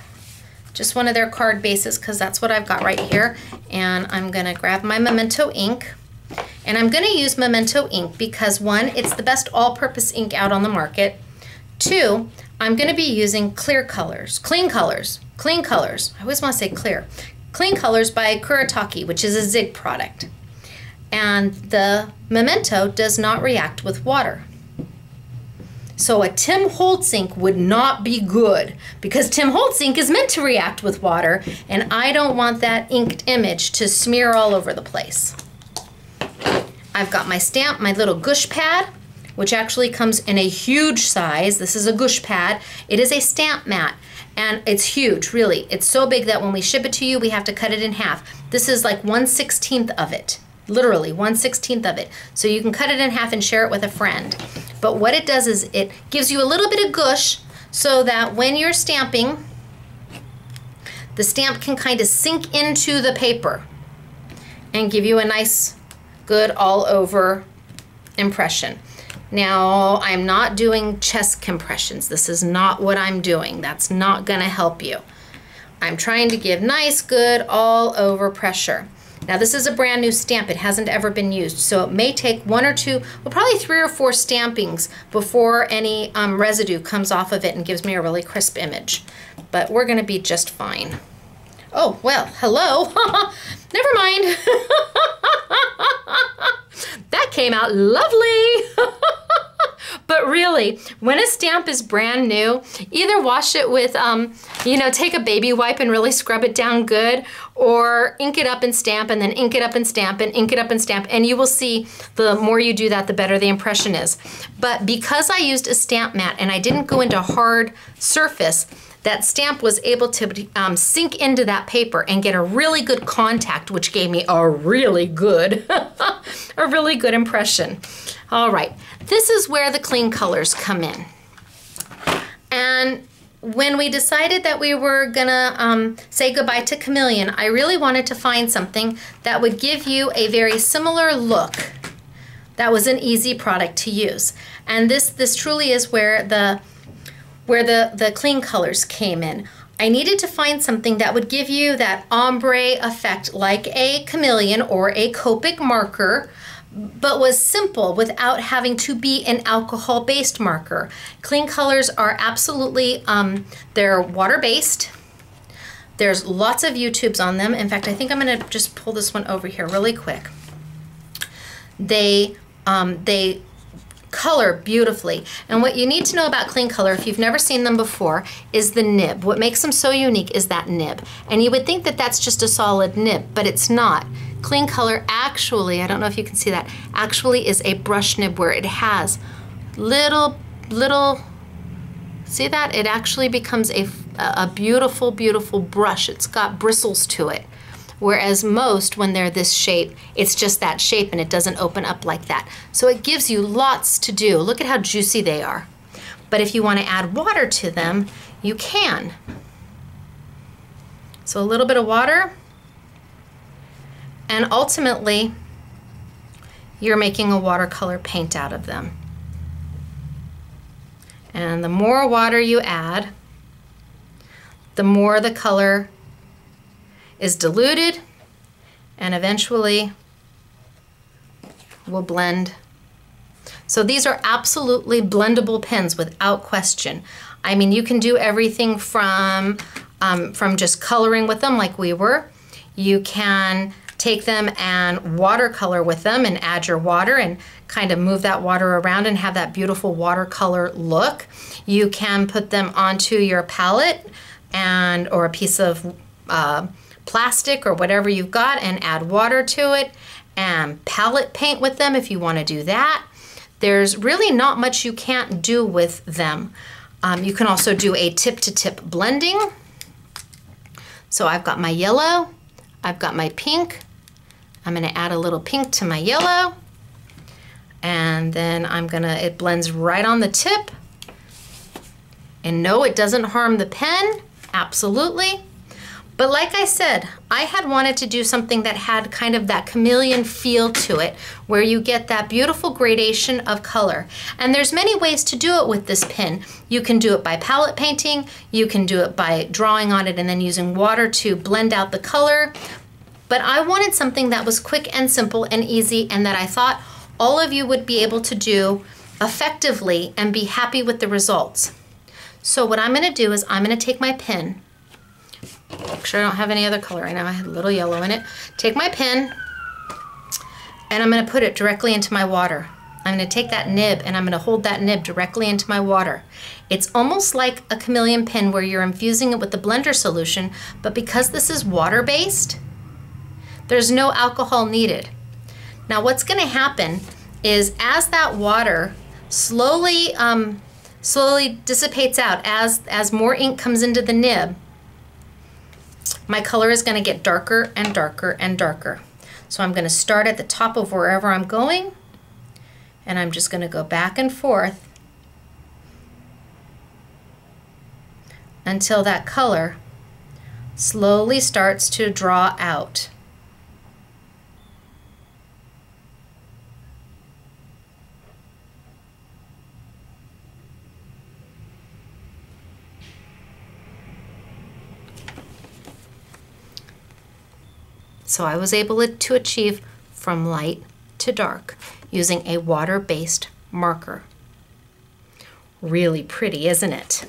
just one of their card bases because that's what I've got right here. And I'm going to grab my Memento ink. And I'm going to use Memento ink because one, it's the best all-purpose ink out on the market. Two, I'm going to be using clear colors, clean colors, clean colors. I always want to say clear. Clean colors by Kuretake, which is a Zig product. And the Memento does not react with water. So a Tim Holtz ink would not be good because Tim Holtz ink is meant to react with water and I don't want that inked image to smear all over the place. I've got my stamp, my little gush pad, which actually comes in a huge size. This is a gush pad. It is a stamp mat and it's huge, really. It's so big that when we ship it to you, we have to cut it in half. This is like 1 16th of it literally 1 16th of it. So you can cut it in half and share it with a friend. But what it does is it gives you a little bit of gush so that when you're stamping, the stamp can kind of sink into the paper and give you a nice, good all over impression. Now, I'm not doing chest compressions. This is not what I'm doing. That's not gonna help you. I'm trying to give nice, good, all over pressure. Now this is a brand new stamp. It hasn't ever been used. So it may take one or two, well probably three or four stampings before any um, residue comes off of it and gives me a really crisp image. But we're gonna be just fine. Oh, well, hello. Never mind. that came out lovely. But really, when a stamp is brand new, either wash it with, um, you know, take a baby wipe and really scrub it down good, or ink it up and stamp, and then ink it up and stamp, and ink it up and stamp, and you will see the more you do that, the better the impression is. But because I used a stamp mat and I didn't go into hard surface, that stamp was able to um, sink into that paper and get a really good contact, which gave me a really good, a really good impression. All right, this is where the clean colors come in. And when we decided that we were gonna um, say goodbye to Chameleon, I really wanted to find something that would give you a very similar look that was an easy product to use. And this, this truly is where the, where the, the cling colors came in. I needed to find something that would give you that ombre effect like a chameleon or a Copic marker, but was simple without having to be an alcohol-based marker. Clean colors are absolutely, um, they're water-based. There's lots of YouTubes on them. In fact, I think I'm gonna just pull this one over here really quick. They, um, they color beautifully. And what you need to know about clean Color, if you've never seen them before, is the nib. What makes them so unique is that nib. And you would think that that's just a solid nib, but it's not. Clean Color actually, I don't know if you can see that, actually is a brush nib where it has little, little, see that? It actually becomes a, a beautiful, beautiful brush. It's got bristles to it. Whereas most, when they're this shape, it's just that shape and it doesn't open up like that. So it gives you lots to do. Look at how juicy they are. But if you want to add water to them, you can. So a little bit of water, and ultimately, you're making a watercolor paint out of them. And the more water you add, the more the color is diluted and eventually will blend. So these are absolutely blendable pens without question. I mean, you can do everything from, um, from just coloring with them like we were. You can take them and watercolor with them and add your water and kind of move that water around and have that beautiful watercolor look. You can put them onto your palette and or a piece of uh, plastic or whatever you've got and add water to it and palette paint with them if you want to do that. There's really not much you can't do with them. Um, you can also do a tip-to-tip -tip blending. So I've got my yellow, I've got my pink. I'm gonna add a little pink to my yellow. And then I'm gonna, it blends right on the tip. And no, it doesn't harm the pen, absolutely. But like I said, I had wanted to do something that had kind of that chameleon feel to it, where you get that beautiful gradation of color. And there's many ways to do it with this pin. You can do it by palette painting, you can do it by drawing on it and then using water to blend out the color. But I wanted something that was quick and simple and easy and that I thought all of you would be able to do effectively and be happy with the results. So what I'm gonna do is I'm gonna take my pen Make sure I don't have any other color right now. I had a little yellow in it. Take my pen and I'm going to put it directly into my water. I'm going to take that nib and I'm going to hold that nib directly into my water. It's almost like a chameleon pen where you're infusing it with the blender solution, but because this is water-based, there's no alcohol needed. Now what's going to happen is as that water slowly um, slowly dissipates out, as, as more ink comes into the nib, my color is going to get darker and darker and darker. So I'm going to start at the top of wherever I'm going and I'm just going to go back and forth until that color slowly starts to draw out. So I was able to achieve from light to dark using a water-based marker. Really pretty, isn't it?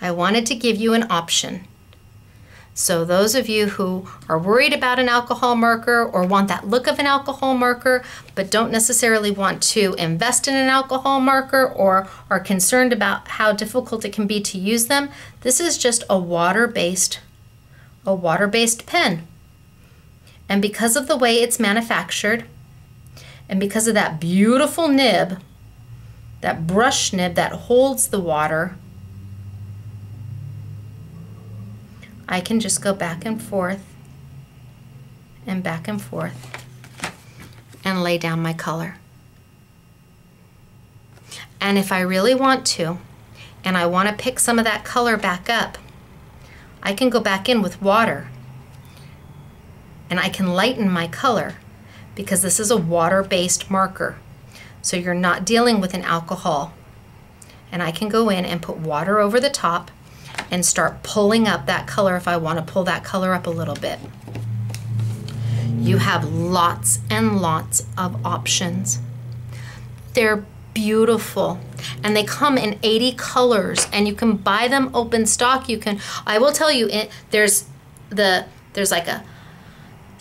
I wanted to give you an option. So those of you who are worried about an alcohol marker or want that look of an alcohol marker but don't necessarily want to invest in an alcohol marker or are concerned about how difficult it can be to use them, this is just a water-based a water-based pen. And because of the way it's manufactured, and because of that beautiful nib, that brush nib that holds the water, I can just go back and forth and back and forth and lay down my color. And if I really want to, and I want to pick some of that color back up, I can go back in with water and I can lighten my color because this is a water-based marker. So you're not dealing with an alcohol. And I can go in and put water over the top and start pulling up that color if I want to pull that color up a little bit. You have lots and lots of options. They're beautiful and they come in 80 colors and you can buy them open stock you can i will tell you it, there's the there's like a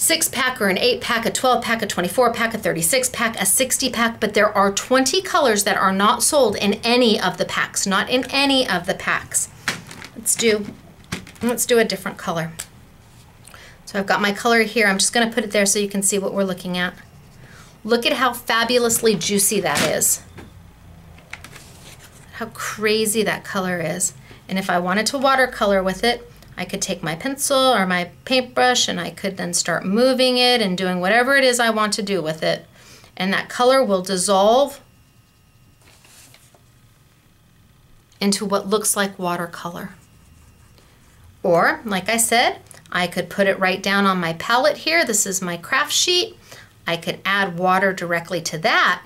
six pack or an eight pack, a 12 pack, a 24 pack, a 36 pack, a 60 pack, but there are 20 colors that are not sold in any of the packs, not in any of the packs. Let's do, let's do a different color. So I've got my color here. I'm just gonna put it there so you can see what we're looking at. Look at how fabulously juicy that is. How crazy that color is. And if I wanted to watercolor with it, I could take my pencil or my paintbrush and I could then start moving it and doing whatever it is I want to do with it. And that color will dissolve into what looks like watercolor. Or, like I said, I could put it right down on my palette here. This is my craft sheet. I could add water directly to that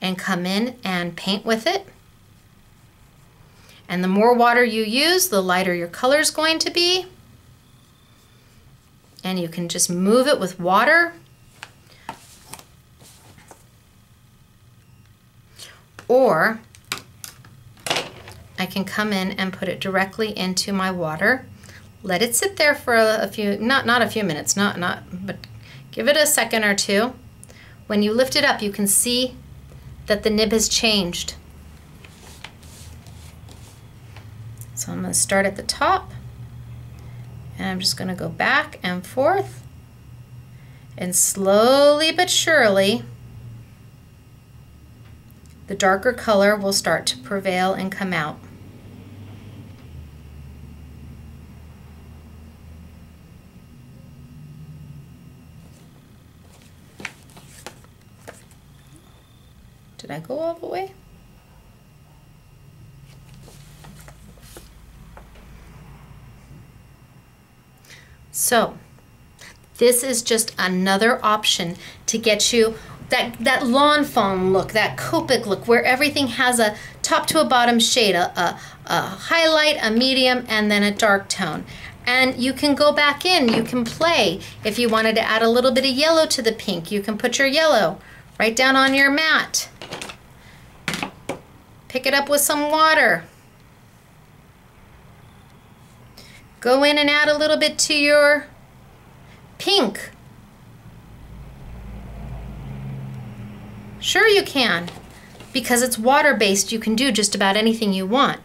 and come in and paint with it. And the more water you use, the lighter your color is going to be. And you can just move it with water. Or I can come in and put it directly into my water. Let it sit there for a, few, not, not a few minutes, not, not, but give it a second or two. When you lift it up, you can see that the nib has changed. So I'm going to start at the top and I'm just going to go back and forth and slowly but surely the darker color will start to prevail and come out. Did I go all the way? So this is just another option to get you that, that lawn fawn look, that Copic look, where everything has a top to a bottom shade, a, a, a highlight, a medium, and then a dark tone. And you can go back in, you can play. If you wanted to add a little bit of yellow to the pink, you can put your yellow right down on your mat. Pick it up with some water. Go in and add a little bit to your pink. Sure you can. Because it's water-based, you can do just about anything you want.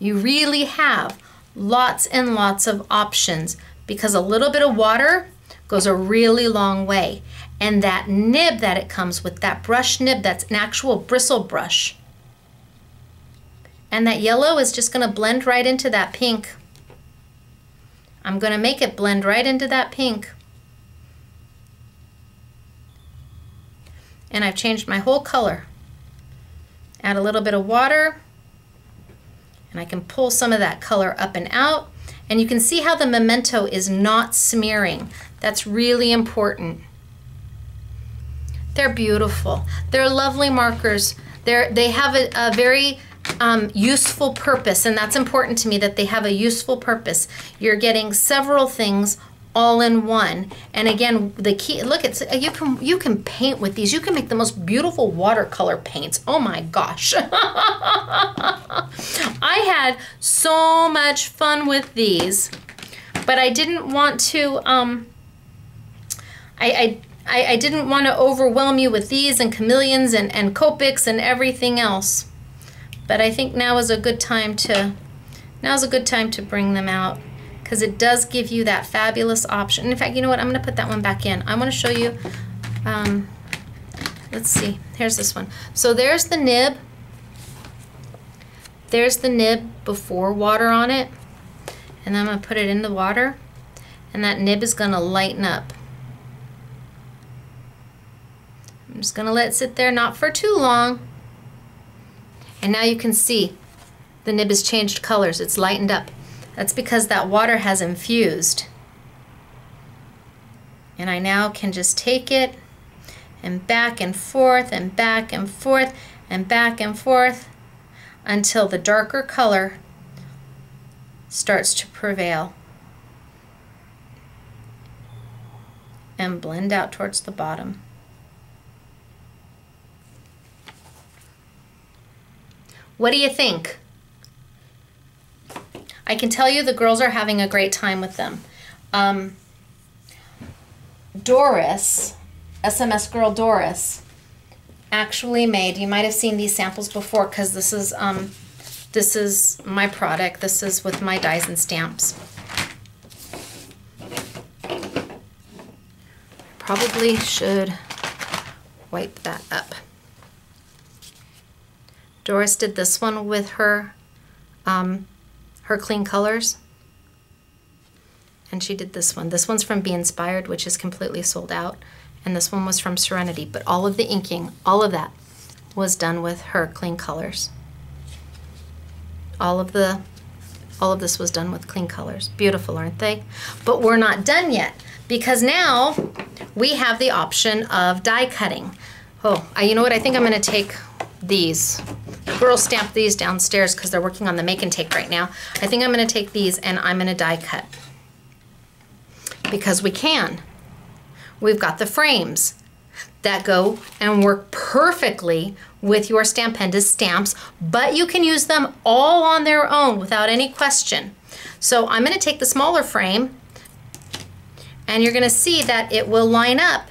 You really have lots and lots of options because a little bit of water goes a really long way. And that nib that it comes with, that brush nib, that's an actual bristle brush, and that yellow is just going to blend right into that pink. I'm going to make it blend right into that pink. And I've changed my whole color. Add a little bit of water and I can pull some of that color up and out. And you can see how the memento is not smearing. That's really important. They're beautiful. They're lovely markers. They're, they have a, a very um, useful purpose, and that's important to me that they have a useful purpose. You're getting several things all in one. And again, the key look it's you can you can paint with these. You can make the most beautiful watercolor paints. Oh my gosh. I had so much fun with these, but I didn't want to um I, I I, didn't want to overwhelm you with these and chameleons and, and Copics and everything else. But I think now is a good time to now is a good time to bring them out because it does give you that fabulous option. In fact, you know what? I'm going to put that one back in. I want to show you. Um, let's see. Here's this one. So there's the nib. There's the nib before water on it. And I'm going to put it in the water and that nib is going to lighten up. I'm just going to let it sit there, not for too long. And now you can see the nib has changed colors. It's lightened up. That's because that water has infused. And I now can just take it and back and forth and back and forth and back and forth until the darker color starts to prevail and blend out towards the bottom. What do you think? I can tell you the girls are having a great time with them. Um, Doris, SMS girl Doris, actually made, you might have seen these samples before because this is um, this is my product. This is with my dies and stamps. Probably should wipe that up. Doris did this one with her um, her clean colors. And she did this one. This one's from Be Inspired, which is completely sold out. And this one was from Serenity. But all of the inking, all of that was done with her clean colors. All of the all of this was done with clean colors. Beautiful, aren't they? But we're not done yet because now we have the option of die cutting. Oh, you know what? I think I'm going to take these. Girls stamp these downstairs because they're working on the make and take right now. I think I'm going to take these and I'm going to die cut because we can. We've got the frames that go and work perfectly with your Stampendous stamps, but you can use them all on their own without any question. So I'm going to take the smaller frame and you're going to see that it will line up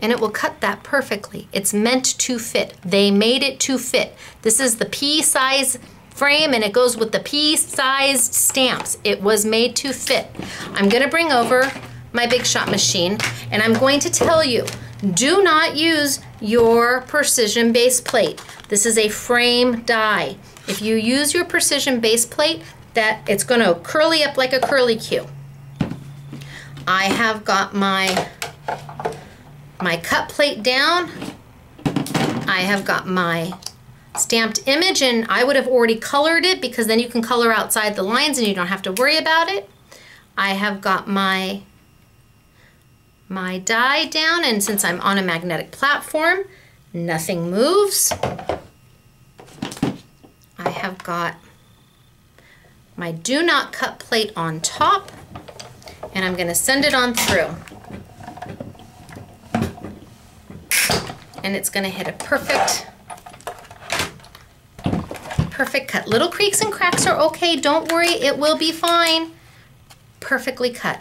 and it will cut that perfectly. It's meant to fit. They made it to fit. This is the P size frame and it goes with the P sized stamps. It was made to fit. I'm gonna bring over my Big Shot machine and I'm going to tell you, do not use your precision base plate. This is a frame die. If you use your precision base plate, that it's gonna curly up like a curly Q. I have got my my cut plate down. I have got my stamped image and I would have already colored it because then you can color outside the lines and you don't have to worry about it. I have got my my die down and since I'm on a magnetic platform, nothing moves. I have got my do not cut plate on top and I'm gonna send it on through. And it's gonna hit a perfect, perfect cut. Little creaks and cracks are okay, don't worry, it will be fine. Perfectly cut.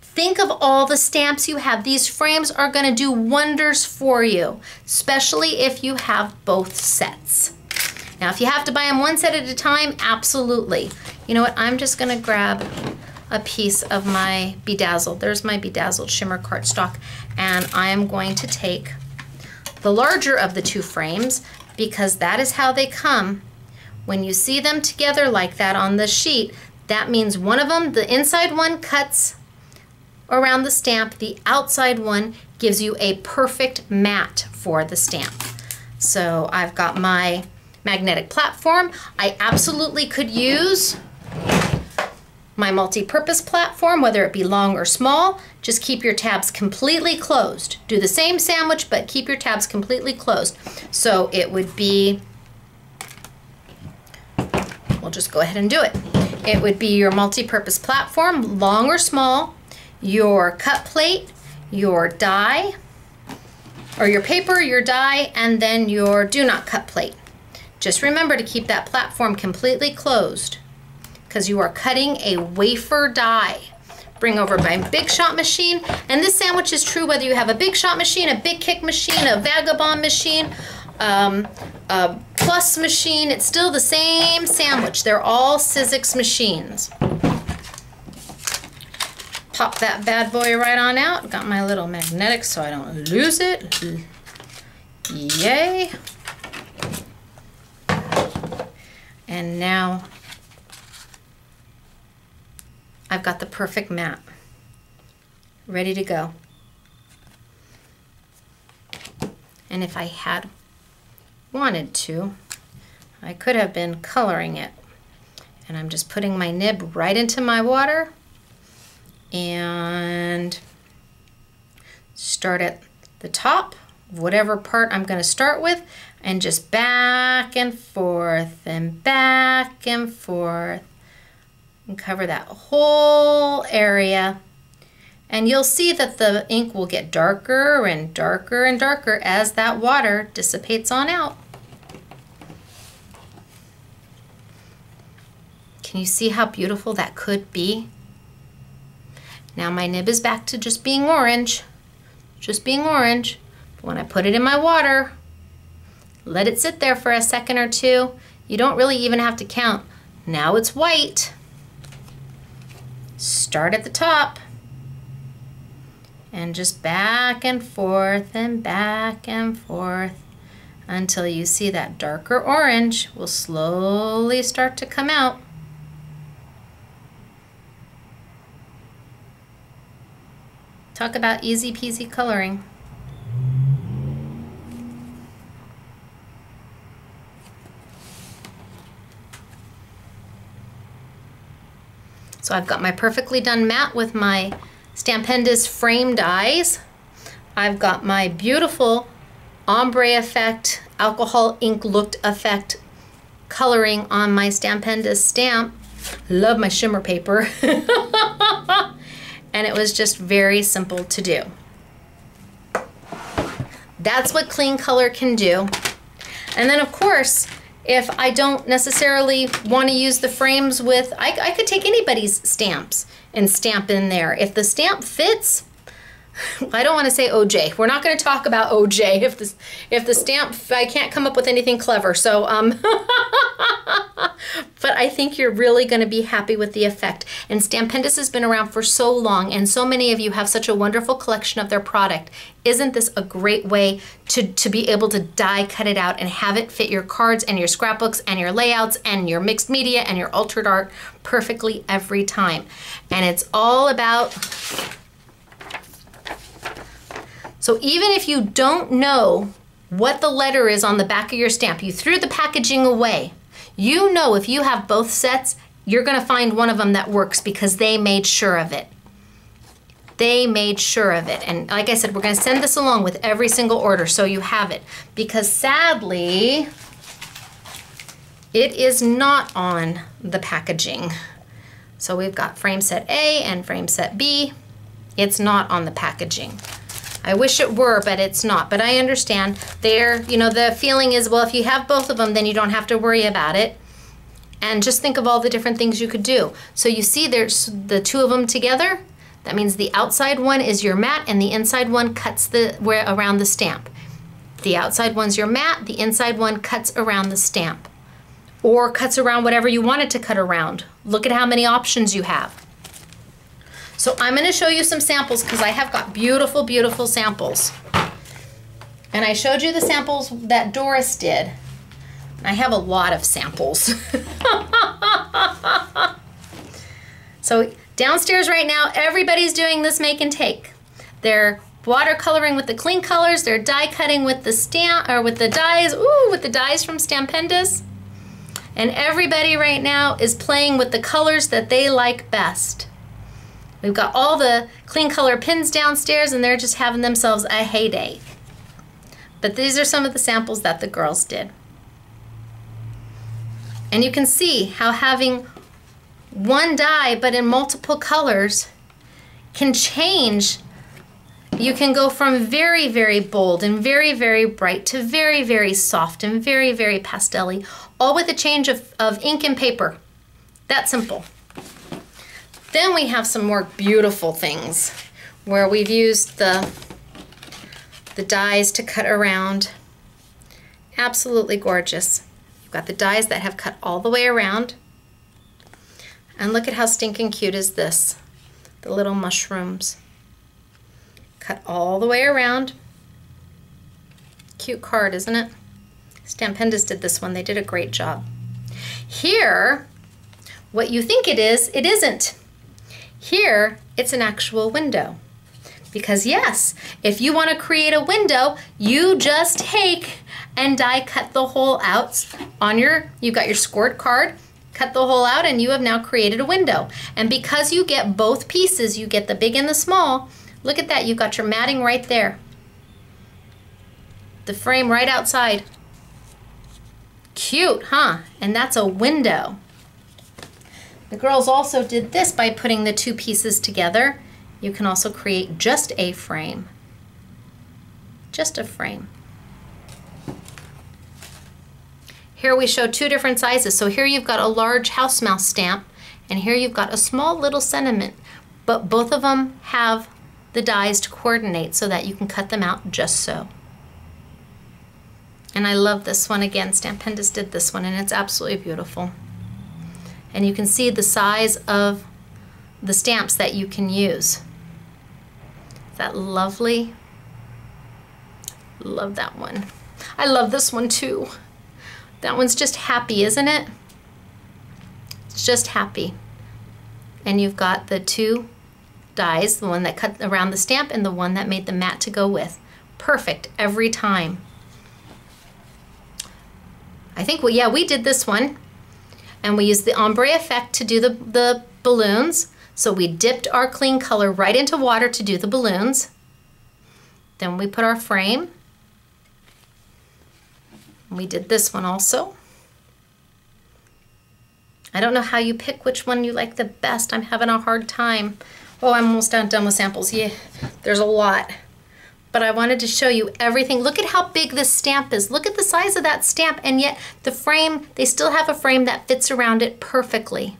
Think of all the stamps you have. These frames are gonna do wonders for you, especially if you have both sets. Now, if you have to buy them one set at a time, absolutely. You know what, I'm just gonna grab a piece of my bedazzled. There's my bedazzled shimmer cardstock, and I am going to take the larger of the two frames because that is how they come. When you see them together like that on the sheet, that means one of them, the inside one cuts around the stamp, the outside one gives you a perfect mat for the stamp. So I've got my magnetic platform. I absolutely could use my multi-purpose platform, whether it be long or small, just keep your tabs completely closed. Do the same sandwich, but keep your tabs completely closed. So it would be, we'll just go ahead and do it. It would be your multi-purpose platform, long or small, your cut plate, your die, or your paper, your die, and then your do not cut plate. Just remember to keep that platform completely closed because you are cutting a wafer die. Bring over my Big Shot machine. And this sandwich is true whether you have a Big Shot machine, a Big Kick machine, a Vagabond machine, um, a Plus machine. It's still the same sandwich. They're all Sizzix machines. Pop that bad boy right on out. Got my little magnetic so I don't lose it. Yay. And now I've got the perfect mat ready to go. And if I had wanted to, I could have been coloring it. And I'm just putting my nib right into my water and start at the top, whatever part I'm going to start with, and just back and forth and back and forth and cover that whole area. And you'll see that the ink will get darker and darker and darker as that water dissipates on out. Can you see how beautiful that could be? Now my nib is back to just being orange, just being orange. But when I put it in my water, let it sit there for a second or two. You don't really even have to count. Now it's white. Start at the top and just back and forth and back and forth until you see that darker orange will slowly start to come out. Talk about easy peasy coloring. So I've got my perfectly done mat with my Stampendous frame dies. I've got my beautiful ombre effect, alcohol ink looked effect coloring on my Stampendous stamp. Love my shimmer paper. and it was just very simple to do. That's what clean color can do. And then of course, if I don't necessarily want to use the frames with, I, I could take anybody's stamps and stamp in there. If the stamp fits, I don't want to say OJ. We're not going to talk about OJ if the if the stamp I can't come up with anything clever. So um but I think you're really going to be happy with the effect. And Stampendous has been around for so long and so many of you have such a wonderful collection of their product. Isn't this a great way to to be able to die cut it out and have it fit your cards and your scrapbooks and your layouts and your mixed media and your altered art perfectly every time. And it's all about so even if you don't know what the letter is on the back of your stamp, you threw the packaging away, you know if you have both sets, you're gonna find one of them that works because they made sure of it. They made sure of it. And like I said, we're gonna send this along with every single order so you have it. Because sadly, it is not on the packaging. So we've got frame set A and frame set B. It's not on the packaging. I wish it were, but it's not. But I understand there, you know, the feeling is, well, if you have both of them, then you don't have to worry about it. And just think of all the different things you could do. So you see there's the two of them together. That means the outside one is your mat and the inside one cuts the where around the stamp. The outside one's your mat, the inside one cuts around the stamp. Or cuts around whatever you want it to cut around. Look at how many options you have. So I'm gonna show you some samples because I have got beautiful, beautiful samples. And I showed you the samples that Doris did. I have a lot of samples. so downstairs right now, everybody's doing this make and take. They're watercoloring with the clean colors, they're die cutting with the stamp or with the dies, ooh, with the dies from Stampendous. And everybody right now is playing with the colors that they like best. We've got all the clean color pins downstairs and they're just having themselves a heyday. But these are some of the samples that the girls did. And you can see how having one die but in multiple colors can change. You can go from very, very bold and very, very bright to very, very soft and very, very pastel all with a change of, of ink and paper. That simple. Then we have some more beautiful things where we've used the, the dies to cut around. Absolutely gorgeous. You've got the dies that have cut all the way around. And look at how stinking cute is this. The little mushrooms. Cut all the way around. Cute card, isn't it? Stampendous did this one. They did a great job. Here, what you think it is, it isn't. Here, it's an actual window. Because yes, if you want to create a window, you just take and die cut the hole out on your, you've got your scored card, cut the hole out and you have now created a window. And because you get both pieces, you get the big and the small, look at that, you've got your matting right there. The frame right outside. Cute, huh? And that's a window. The girls also did this by putting the two pieces together. You can also create just a frame. Just a frame. Here we show two different sizes. So here you've got a large house mouse stamp and here you've got a small little sentiment, but both of them have the dies to coordinate so that you can cut them out just so. And I love this one again. Stampendous did this one and it's absolutely beautiful. And you can see the size of the stamps that you can use. That lovely? Love that one. I love this one too. That one's just happy, isn't it? It's just happy. And you've got the two dies, the one that cut around the stamp and the one that made the mat to go with. Perfect every time. I think, well, yeah, we did this one. And we used the ombre effect to do the, the balloons. So we dipped our clean color right into water to do the balloons. Then we put our frame we did this one also. I don't know how you pick which one you like the best. I'm having a hard time. Oh, I'm almost done, done with samples. Yeah, there's a lot. But I wanted to show you everything. Look at how big this stamp is. Look at the size of that stamp. And yet the frame, they still have a frame that fits around it perfectly.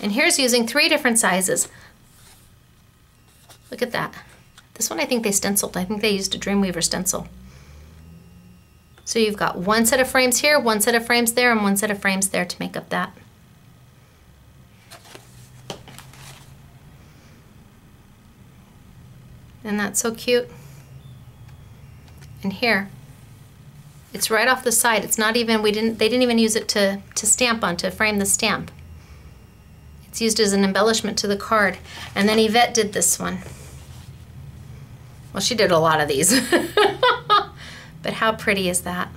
And here's using three different sizes. Look at that. This one I think they stenciled. I think they used a Dreamweaver stencil. So you've got one set of frames here, one set of frames there, and one set of frames there to make up that. And that's so cute. And here, it's right off the side. It's not even, we didn't, they didn't even use it to, to stamp on, to frame the stamp. It's used as an embellishment to the card. And then Yvette did this one. Well, she did a lot of these. But how pretty is that?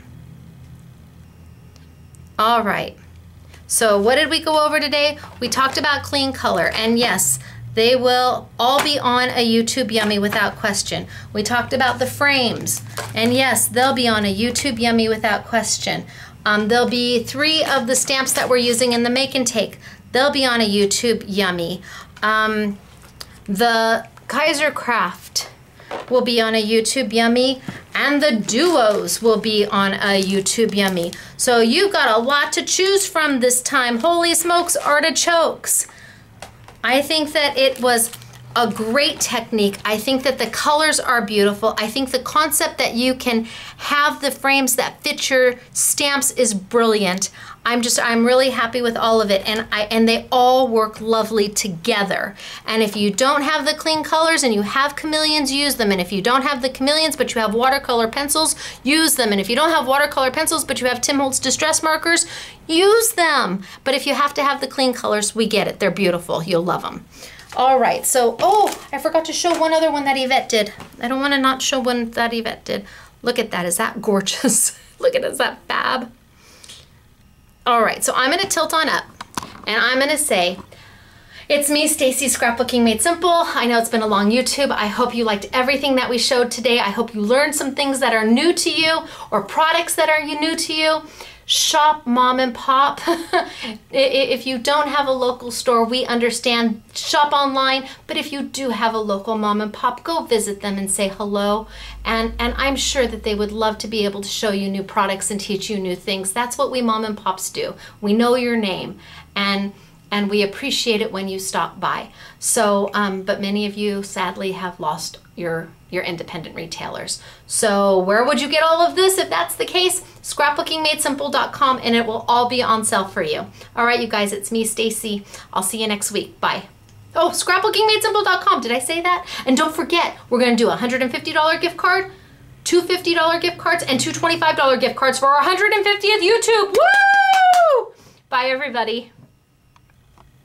All right. So what did we go over today? We talked about clean color. And yes, they will all be on a YouTube Yummy without question. We talked about the frames. And yes, they'll be on a YouTube Yummy without question. Um, there'll be three of the stamps that we're using in the make and take. They'll be on a YouTube Yummy. Um, the KaiserCraft will be on a YouTube Yummy and the duos will be on a YouTube Yummy. So you've got a lot to choose from this time. Holy smokes, artichokes. I think that it was a great technique. I think that the colors are beautiful. I think the concept that you can have the frames that fit your stamps is brilliant. I'm just, I'm really happy with all of it and I and they all work lovely together. And if you don't have the clean colors and you have chameleons, use them. And if you don't have the chameleons but you have watercolor pencils, use them. And if you don't have watercolor pencils but you have Tim Holtz distress markers, use them. But if you have to have the clean colors, we get it. They're beautiful. You'll love them. All right, so, oh, I forgot to show one other one that Yvette did. I don't want to not show one that Yvette did. Look at that, is that gorgeous? Look at it, is that fab? All right, so I'm gonna tilt on up and I'm gonna say, it's me, Stacey, Scrapbooking Made Simple. I know it's been a long YouTube. I hope you liked everything that we showed today. I hope you learned some things that are new to you or products that are new to you shop mom and pop. if you don't have a local store, we understand shop online, but if you do have a local mom and pop, go visit them and say hello. And, and I'm sure that they would love to be able to show you new products and teach you new things. That's what we mom and pops do. We know your name and and we appreciate it when you stop by. So, um, but many of you sadly have lost your your independent retailers. So where would you get all of this if that's the case? Scrapbookingmadesimple.com and it will all be on sale for you. All right, you guys, it's me, Stacey. I'll see you next week. Bye. Oh, scrapbookingmadesimple.com. Did I say that? And don't forget, we're going to do a $150 gift card two $50 gift cards and two $25 gift cards for our 150th YouTube. Woo! Bye, everybody.